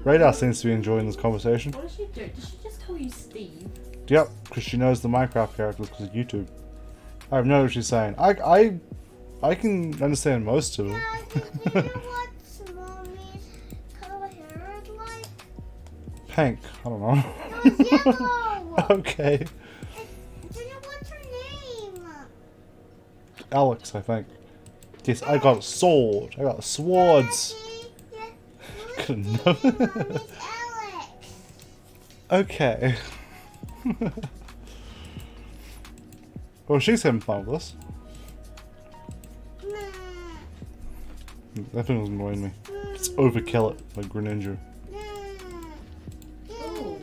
A: Radar seems to be enjoying this conversation.
B: What did she do? Did she just call you Steve?
A: Yep, because she knows the Minecraft characters because of YouTube. I have no idea what she's saying. I, I, I can understand most of
H: Daddy,
A: it.
H: do you know [laughs] what mommy's hair is like?
A: Pink. I don't know.
H: No, it's yellow. [laughs]
A: okay.
H: Do you know what's her name?
A: Alex, I think. Yes, I got a sword. I got swords.
H: Daddy, yeah,
A: Couldn't know. okay. [laughs] well, she's having fun with us.
H: Nah,
A: That thing was annoying me.
H: nah,
A: Let's overkill it like Greninja.
H: nah.
B: Ooh.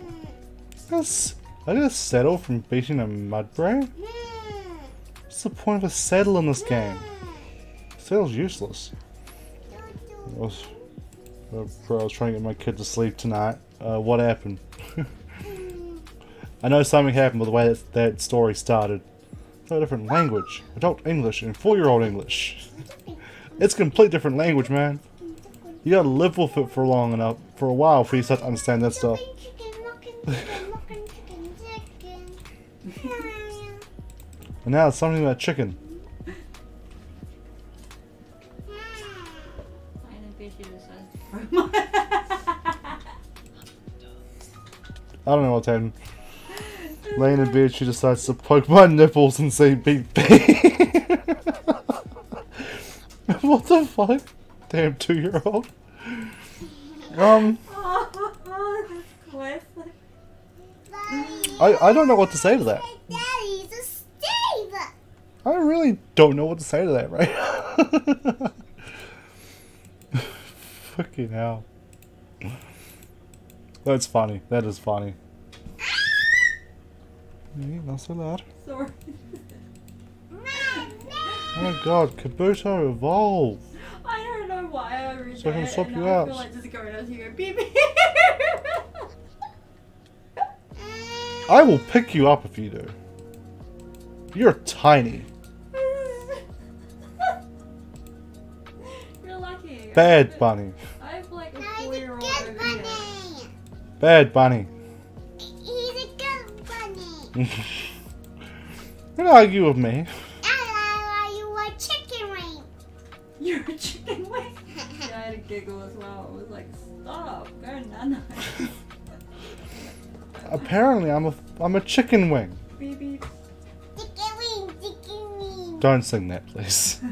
A: Yes. I got a saddle from beating a Mudbray?
H: Nah,
A: What's the point of a saddle in this game? Saddle's useless. I was, trying to get my kid to sleep tonight. Uh, what happened? [laughs] I know something happened with the way that, that story started. So different language. Adult English and four-year-old English. It's a complete different language, man. You gotta live with it for long enough, for a while, before you start to understand that stuff. [laughs] And now it's something about chicken. I don't know what's happening. Laying in bed, she decides to poke my nipples and say beep beep. [laughs] what the fuck? Damn two year old. Um. I, I don't know what to say to that. I really don't know what to say to that, right? [laughs] Fucking hell. That's funny. That is funny. Hey, not so loud.
B: Sorry.
A: Oh my god, Kabuto evolve!
B: I don't know why I read
A: So I can
B: that,
A: swap
B: and
A: you
B: I
A: out.
B: feel like just going out here and beep beep.
A: I will pick you up if you do. You're tiny.
B: You're lucky.
A: Bad bunny.
B: I have like a
H: Now
B: four-year-old
H: good
B: over here.
H: bunny.
A: Bad bunny. Don't argue with me.
H: I you a chicken wing.
B: You're a chicken wing. Yeah, [laughs] I had a giggle as well. I was like, stop, go nana.
A: Apparently, I'm a I'm a chicken wing.
B: beep beep.
H: Chicken wing, chicken wing.
A: Don't sing that, please. [laughs]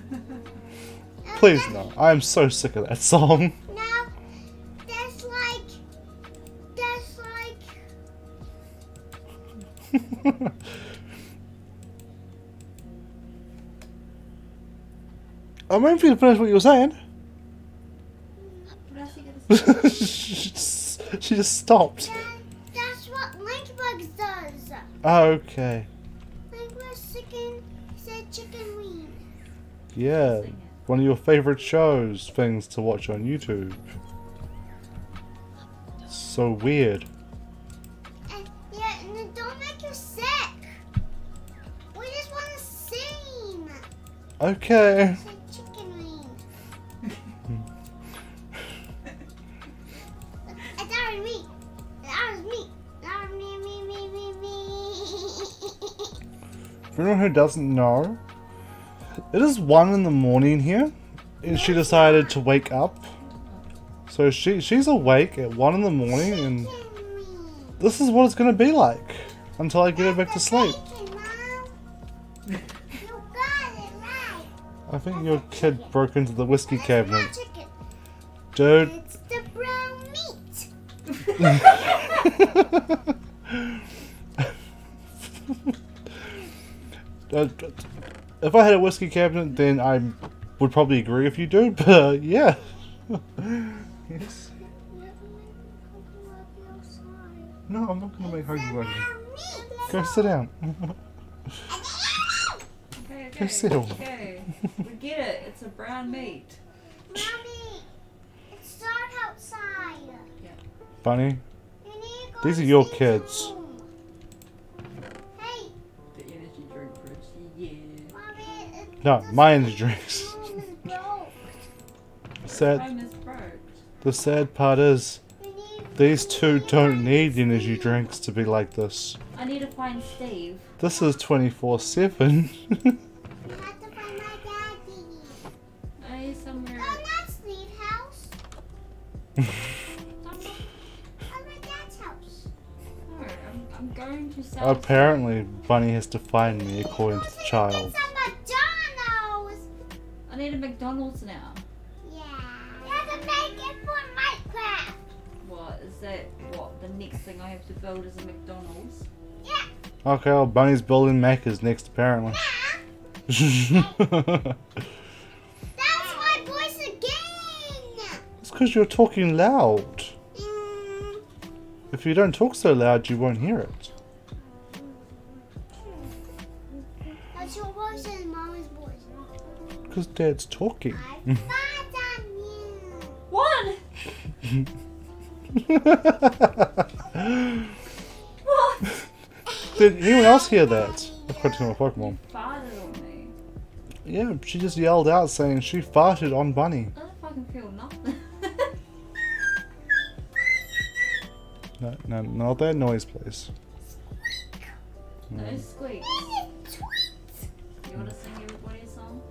A: Please no. I am so sick of that song. [laughs] I'm waiting for you to finish what you're saying.
B: What else you gonna say?
A: she, just, she just stopped.
H: that, that's what Linkbugs does.
A: Okay.
H: Linkbugs chicken, said chicken wing.
A: Yeah. One of your favorite shows, things to watch on YouTube. So weird.
H: Me. It's R is me.
A: For anyone who doesn't know, it is one in the morning here, and she decided to wake up. So she she's awake at one in the morning, and this is what it's gonna be like until I get her back to sleep. I think your kid broke into the whiskey cabinet, dude.
H: It's the brown meat. [laughs]
A: Uh, if I had a whiskey cabinet, then I would probably agree if you, dude. But uh, yeah. yes. No, I'm not gonna make her you. Go sit down. [laughs] [laughs]
B: Okay, okay.
A: Go.
B: Okay. We get it. It's a brown meat.
H: Mommy, it's dark outside.
A: Bunny,
H: You need to go
A: These are your kids.
H: Hey,
B: The energy drink first. Yeah.
H: mommy, it,
A: No, my energy drinks.
H: room is [laughs] broke.
A: sad.
B: Home is broke.
A: The sad part is, these two don't need energy drinks to be like this.
B: I need to find Steve.
A: This is 24 7. [laughs]
H: You have to find my daddy.
B: I need somewhere.
H: Oh, not Steve's house.
B: Somewhere.
H: Oh, my dad's house.
B: No, I'm, I'm going to South.
A: Apparently, Bunny has to find me according to the child.
H: McDonald's.
B: I need a McDonald's now.
H: Yeah. You have to make it for Minecraft.
B: What is that? What the next thing I have to build is a McDonald's?
H: Yeah.
A: Okay, well, Bunny's building Macca's next, apparently.
H: That's [laughs] my voice again.
A: It's because you're talking loud.
H: Mm,
A: If you don't talk so loud, you won't hear it.
H: That's your voice and Mommy's voice.
A: Because Dad's talking.
H: I [laughs] thought on you.
B: One. What? [laughs]
A: Did anyone else hear that? I've got to my Pokemon.
B: Farted.
A: Yeah, she just yelled out saying she farted on Bunny.
B: I don't fucking feel nothing.
A: No, no, not that noise, please.
B: no squeaks. You wanna sing everybody a song?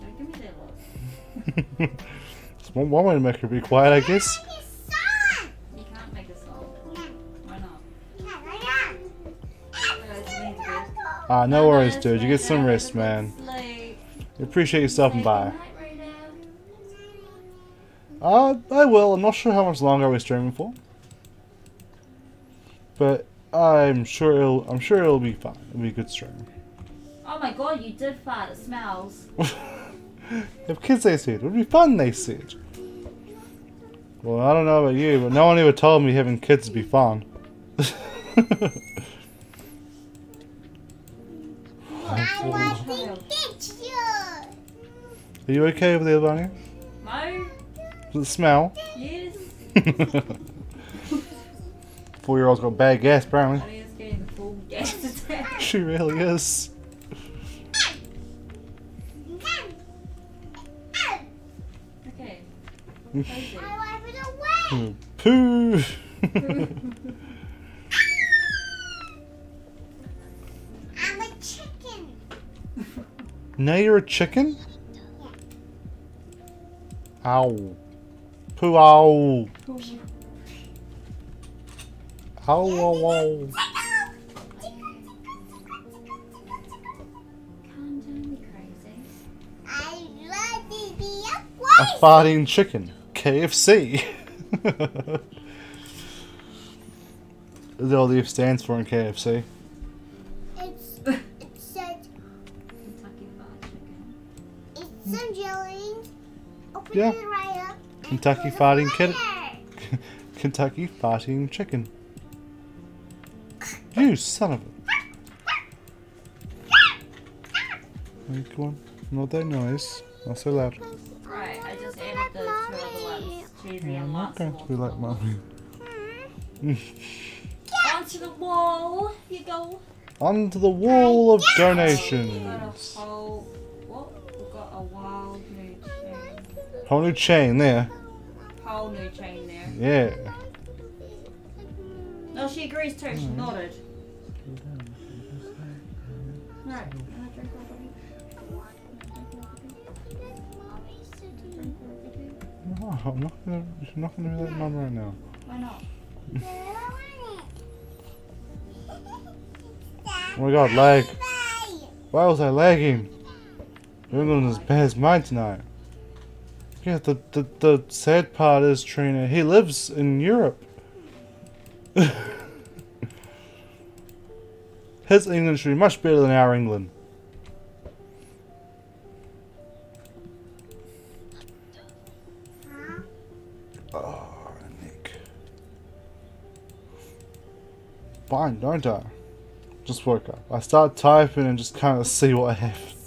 B: Don't give me that look. [laughs]
A: It's one, one way to make her be quiet, I guess.
B: You can't make a song.
H: No.
B: Why not?
H: Yeah, I
B: Guys, you need to go.
A: Ah, no worries, dude. You get some rest, man.
B: good sleep.
A: Appreciate you stopping
B: Say
A: by.
B: goodnight, Rita.
A: Uh, I will. I'm not sure how much longer we're streaming for, but I'm sure it'll. I'm sure it'll be fine. It'll be a good stream.
B: Oh my god, you did fart. It smells. [laughs]
A: if kids they said, it would be fun. They said. Well, I don't know about you, but no one ever told me having kids would be fun. [laughs]
H: I [laughs] want the picture.
A: Are you okay over there, Bunny?
B: No?
A: Does it smell?
B: Yes. [laughs]
A: Four year old's got bad gas, apparently.
B: Honey is getting the full gas. [laughs]
A: She really is.
B: Okay. Cozy.
H: I wipe it away.
A: Pooh!
H: I'm a chicken.
A: now you're a chicken? Ow. Pooh, ow. Ow, ow, ow.
B: Calm down, you crazy.
H: I love to be a
A: A
H: voice.
A: farting chicken. KFC. Is [laughs] that all the F stands for in KFC?
H: It's it said
B: Kentucky Fried Chicken.
H: it's some jellies. Open
A: Yeah. Kentucky
H: put it
A: farting kid- [laughs] Kentucky farting chicken. You son of a. Hey, come on. Not that noise. Not so loud.
B: Right, I just added the two other ones. Cheesy and
A: I'm not going to be like mommy.
B: Onto the wall. You go.
A: Onto the wall of
B: We've got a
A: donations.
B: whole. What? We've got a wild new chain.
A: Whole new chain there.
B: Whole new chain there.
A: Yeah.
B: No, she agrees too. She mm. nodded. Right. wanna drink
A: No, I'm not gonna. I'm not gonna do that none right now.
B: Why not?
A: Oh my god, lag. Why was I lagging? England is as mine tonight. Yeah, the, the, the sad part is, Trina, he lives in Europe. [laughs] His English should be much better than our England. Oh, Nick. Fine, don't I? Just woke up. I start typing and just kind of see what happens.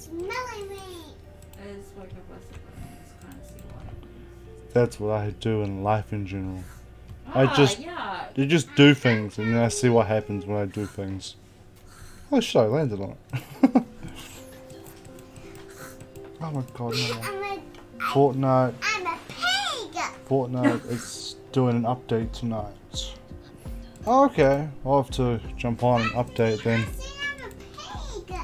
A: That's what I do in life in general. I
B: Ah,
A: just-
B: Yeah.
A: You just do things and then I see what happens when I do things. Oh shit, I landed on it. [laughs] oh my god, no.
H: I'm a
A: Fortnite,
H: I'm a pig.
A: Fortnite [laughs] is doing an update tonight. Oh, okay, I'll have to jump on and update then.
H: I said I'm a pig.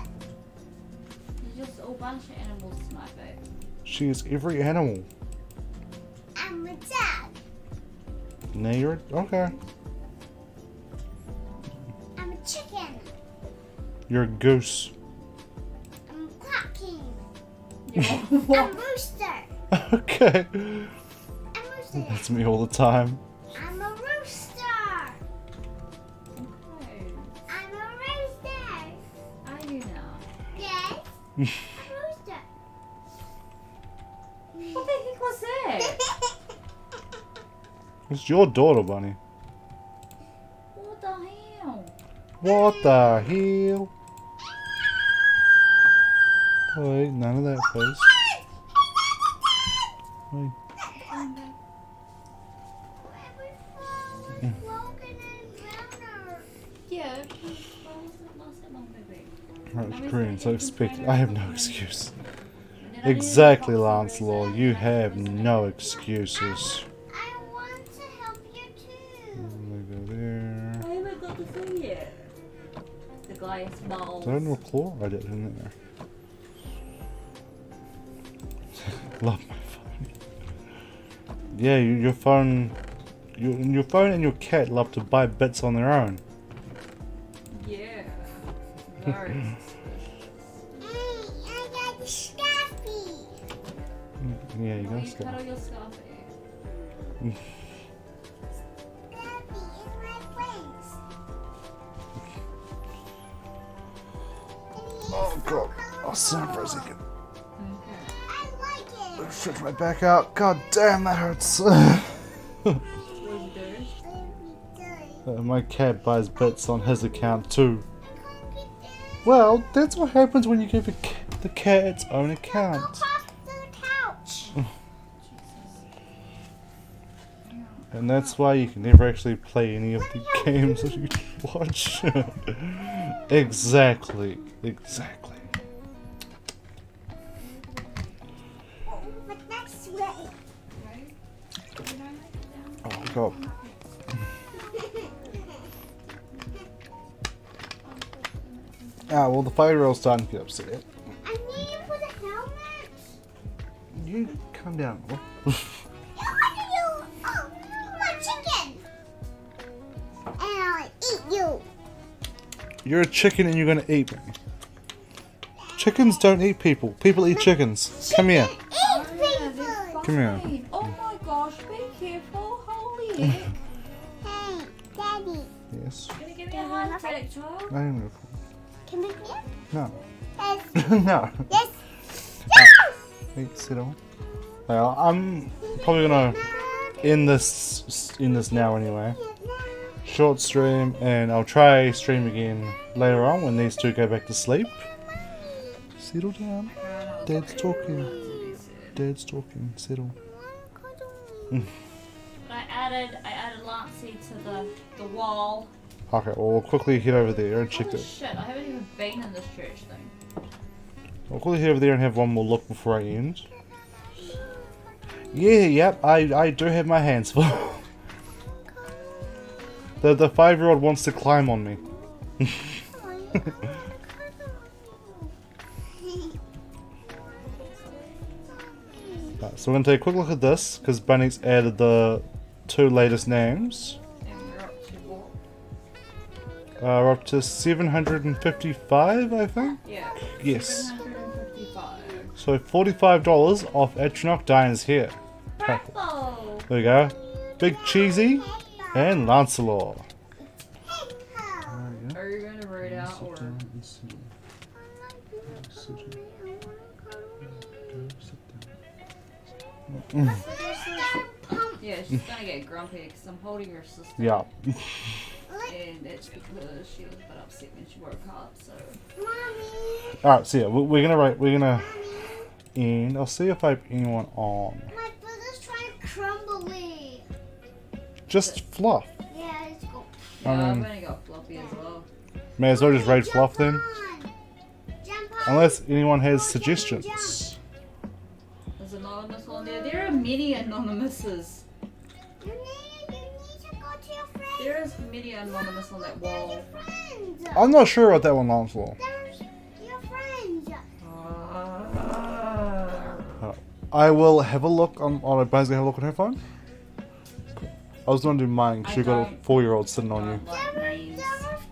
B: You're just a bunch of animals tonight, babe.
A: She is every animal. Now you're okay.
H: I'm a chicken.
A: You're a goose.
H: I'm a
B: You're [laughs]
H: I'm
B: what?
H: rooster.
A: okay.
H: I'm rooster.
A: That's me all the time.
H: I'm a rooster. I'm a rooster.
B: Are you now?
H: Yes. [laughs]
A: It's your daughter, Bunny.
B: What the hell?
A: What the hell? Wait, none of that, please. Wait.
B: Come back.
H: Logan and Browner.
B: Yeah. Why was it last that long, baby?
A: Right, green, so expect I have no excuse.
B: And then I did
A: Exactly, Lance
B: Law.
A: You have no excuses.
B: The glass balls.
A: Did I know claw? I did, didn't there? [laughs] Love my phone. Yeah, you, your phone, your, your phone and your cat love to buy bits on their own.
B: Yeah. Very
H: Hey, [laughs] mm, I got the Staffy.
A: Yeah, you
B: Where
A: gotta
B: you
A: stop. [laughs] I'll stand for a second.
B: Okay.
H: I like it.
A: Stretch my back out. God damn, that hurts. [laughs]
B: What did you do?
H: Let me do it.
A: Uh, my cat buys bits on his account too.
H: Can't get there.
A: Well, that's what happens when you give ca- the cat its own account.
H: past the couch. [laughs]
A: And that's why you can never actually play any of the games that you watch. [laughs] exactly. Exactly.
H: Oh.
A: Ah, well, the fire old's starting to get upset.
H: I need you for the helmet.
A: You calm down.
H: Yeah, what are you? Oh, my chicken. And I'll eat you.
A: You're a chicken and you're gonna eat me. Chickens don't eat people. People eat chickens. Come here.
H: Eat
B: yeah, they're
H: people.
A: Come here.
H: Hey, Daddy.
A: Yes.
B: Gonna give me a heart attack.
A: I don't know.
H: Can we play?
A: No.
H: Yes. [laughs]
A: no.
H: Yes.
A: Wait, sit on. Well, I'm probably gonna end this in this now anyway. Short stream, and I'll try stream again later on when these two go back to sleep. Settle down. Dad's talking. Dad's talking. Settle.
B: I added, I added Lancey to the the wall.
A: Okay, well, we'll quickly head over there and check
B: Holy
A: it.
B: shit! I haven't even been in this church thing.
A: I'll quickly head over there and have one more look before I end. Yeah, yep, I, I do have my hands full. [laughs] the the five year old wants to climb on me. [laughs] Right, so we're gonna take a quick look at this because Bunny's added the two latest names.
B: We're up to what?
A: Uh, we're up to 755, I think.
B: Yeah.
A: Yes.
B: 755.
A: So $45 off Atronach Diners here.
B: Bravo!
A: There we go. Big Cheesy and Lancelot.
B: Are you gonna read out or? Yeah, she's gonna [laughs] get grumpy because I'm holding her sister.
A: Yeah. [laughs]
B: And it's because she was a bit upset when she woke up, so.
H: Mommy,
A: Alright, so yeah, we- we're gonna write, we're gonna end. I'll see if I have anyone on.
H: my brother's trying to crumble it.
A: Just Fluff.
H: Yeah, let's go.
B: Yeah,
A: I
B: I've
A: mean- um,
B: only got floppy as well.
A: May as well just raid Fluff then.
H: on. Jump on.
A: Unless anyone has
H: you can
A: suggestions.
B: There's anonymous on there. There are many anonymouses.
H: To your friends.
B: There is many anonymous on that wall.
H: Your.
A: I'm not sure about that one, Lancelot.
H: There's your friends.
B: Uh,
A: I will have a look on. Oh, Bunny's gonna have a look on her phone. I was gonna do mine 'cause
B: I
A: you got a four year old sitting on you.
B: don't like.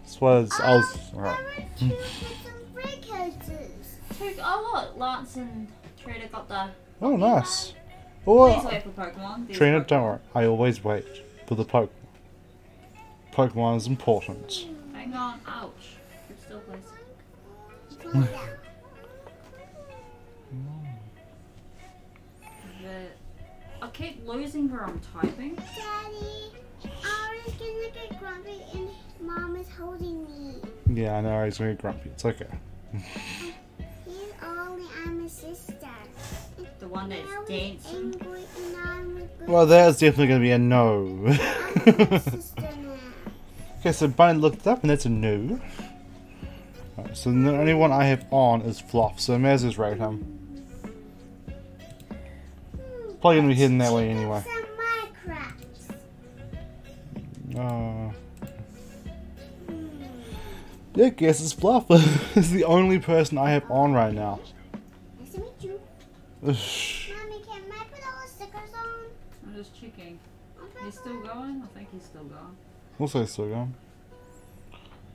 A: That's why I was. I was alright.
H: There were two different brick houses.
B: Two, oh look, Lance and Trina got the.
A: Oh, nice.
B: Please
A: Well,
B: wait for Pokemon. There's
A: Trina, don't worry. I always wait for the Pokemon. Pokemon is important.
B: Hang on, ouch. You're still please.
H: Go down.
B: The, I keep losing where I'm typing.
H: Daddy, I was gonna get grumpy and mom is holding me.
A: Yeah, I know. He's very grumpy. It's okay.
H: He's only I'm a sister.
B: The one that's
H: Now
B: dancing.
H: angry and I'm a good
A: Well, that's definitely going to be a no. Okay, so Bunny looked up, and that's a no. Right, so the only one I have on is Fluff, so may as well rate him. Probably gonna be hidden that way anyway.
H: Some Minecraft.
A: Uh, yeah, guess it's Fluff. [laughs] it's the only person I have on right now.
H: Nice to meet you. Mommy, can I put all the stickers on?
B: I'm just checking.
H: I'll
B: He's still going? I think he's still going.
A: Also still going.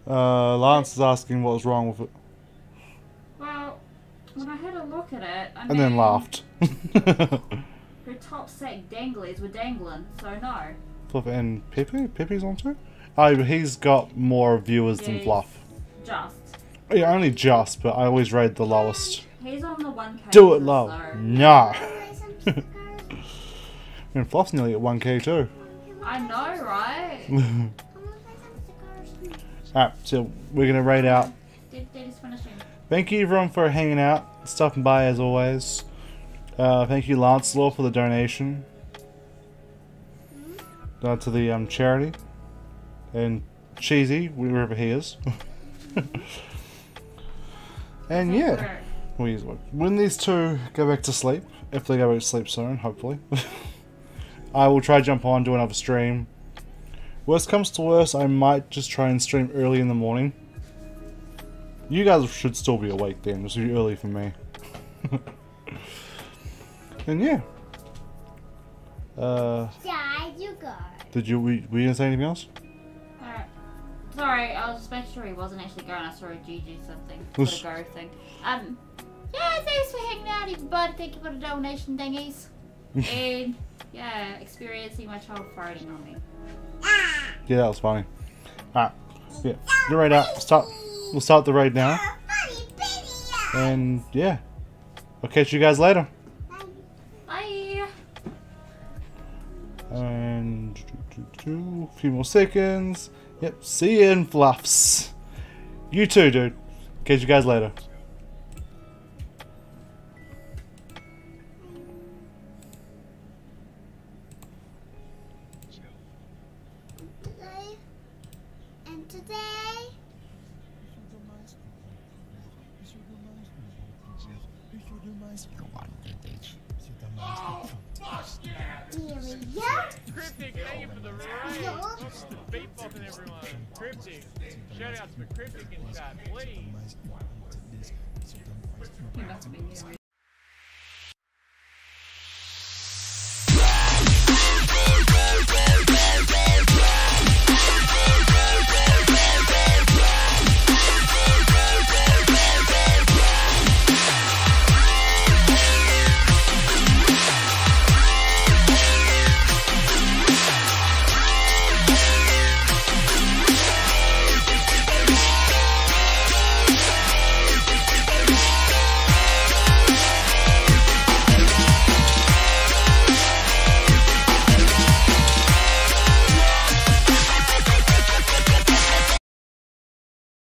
A: Uh, Lance is asking what was wrong with it,
B: Well, when I had a look at it, I
A: and
B: mean,
A: then laughed. [laughs]
B: Her top sack danglies were dangling, so no.
A: Fluff and Pepe? Pepe's on too? Oh, he's got more viewers than Fluff.
B: Just.
A: Yeah, only just, but I always rate the lowest.
B: He's on the 1k.
A: Do it low.
B: though.
A: No. And Fluff's nearly at 1k too.
B: I know, right? [laughs]
H: I want to buy some stickers.
A: Alright, so we're gonna rate out.
B: Did Daddy's finishing.
A: Thank you everyone for hanging out, stopping by as always. Uh, thank you Lancelot for the donation uh, to the um, charity, and Cheesy wherever he is. [laughs] and yeah, when these two go back to sleep, if they go back to sleep soon, hopefully, [laughs] I will try to jump on do another stream. Worst comes to worst, I might just try and stream early in the morning. You guys should still be awake then. It's too early for me. [laughs] and yeah. Uh,
H: Side you go.
A: did you we, we gonna say anything else?
B: Alright. Sorry, I was just making sure he wasn't actually going. I saw a GG something. Put
A: Oosh.
B: a go thing. Um, yeah, thanks for hanging out, everybody. Thank you for the donation dingies. [laughs] and, yeah, experiencing my child farting on me.
A: Yeah, that was funny. Alright. Yeah. Get right out. Start we'll start the raid now. And yeah. I'll catch you guys later.
B: Bye!
A: And a few more seconds. Yep, see you in fluffs. You too, dude. Catch you guys later.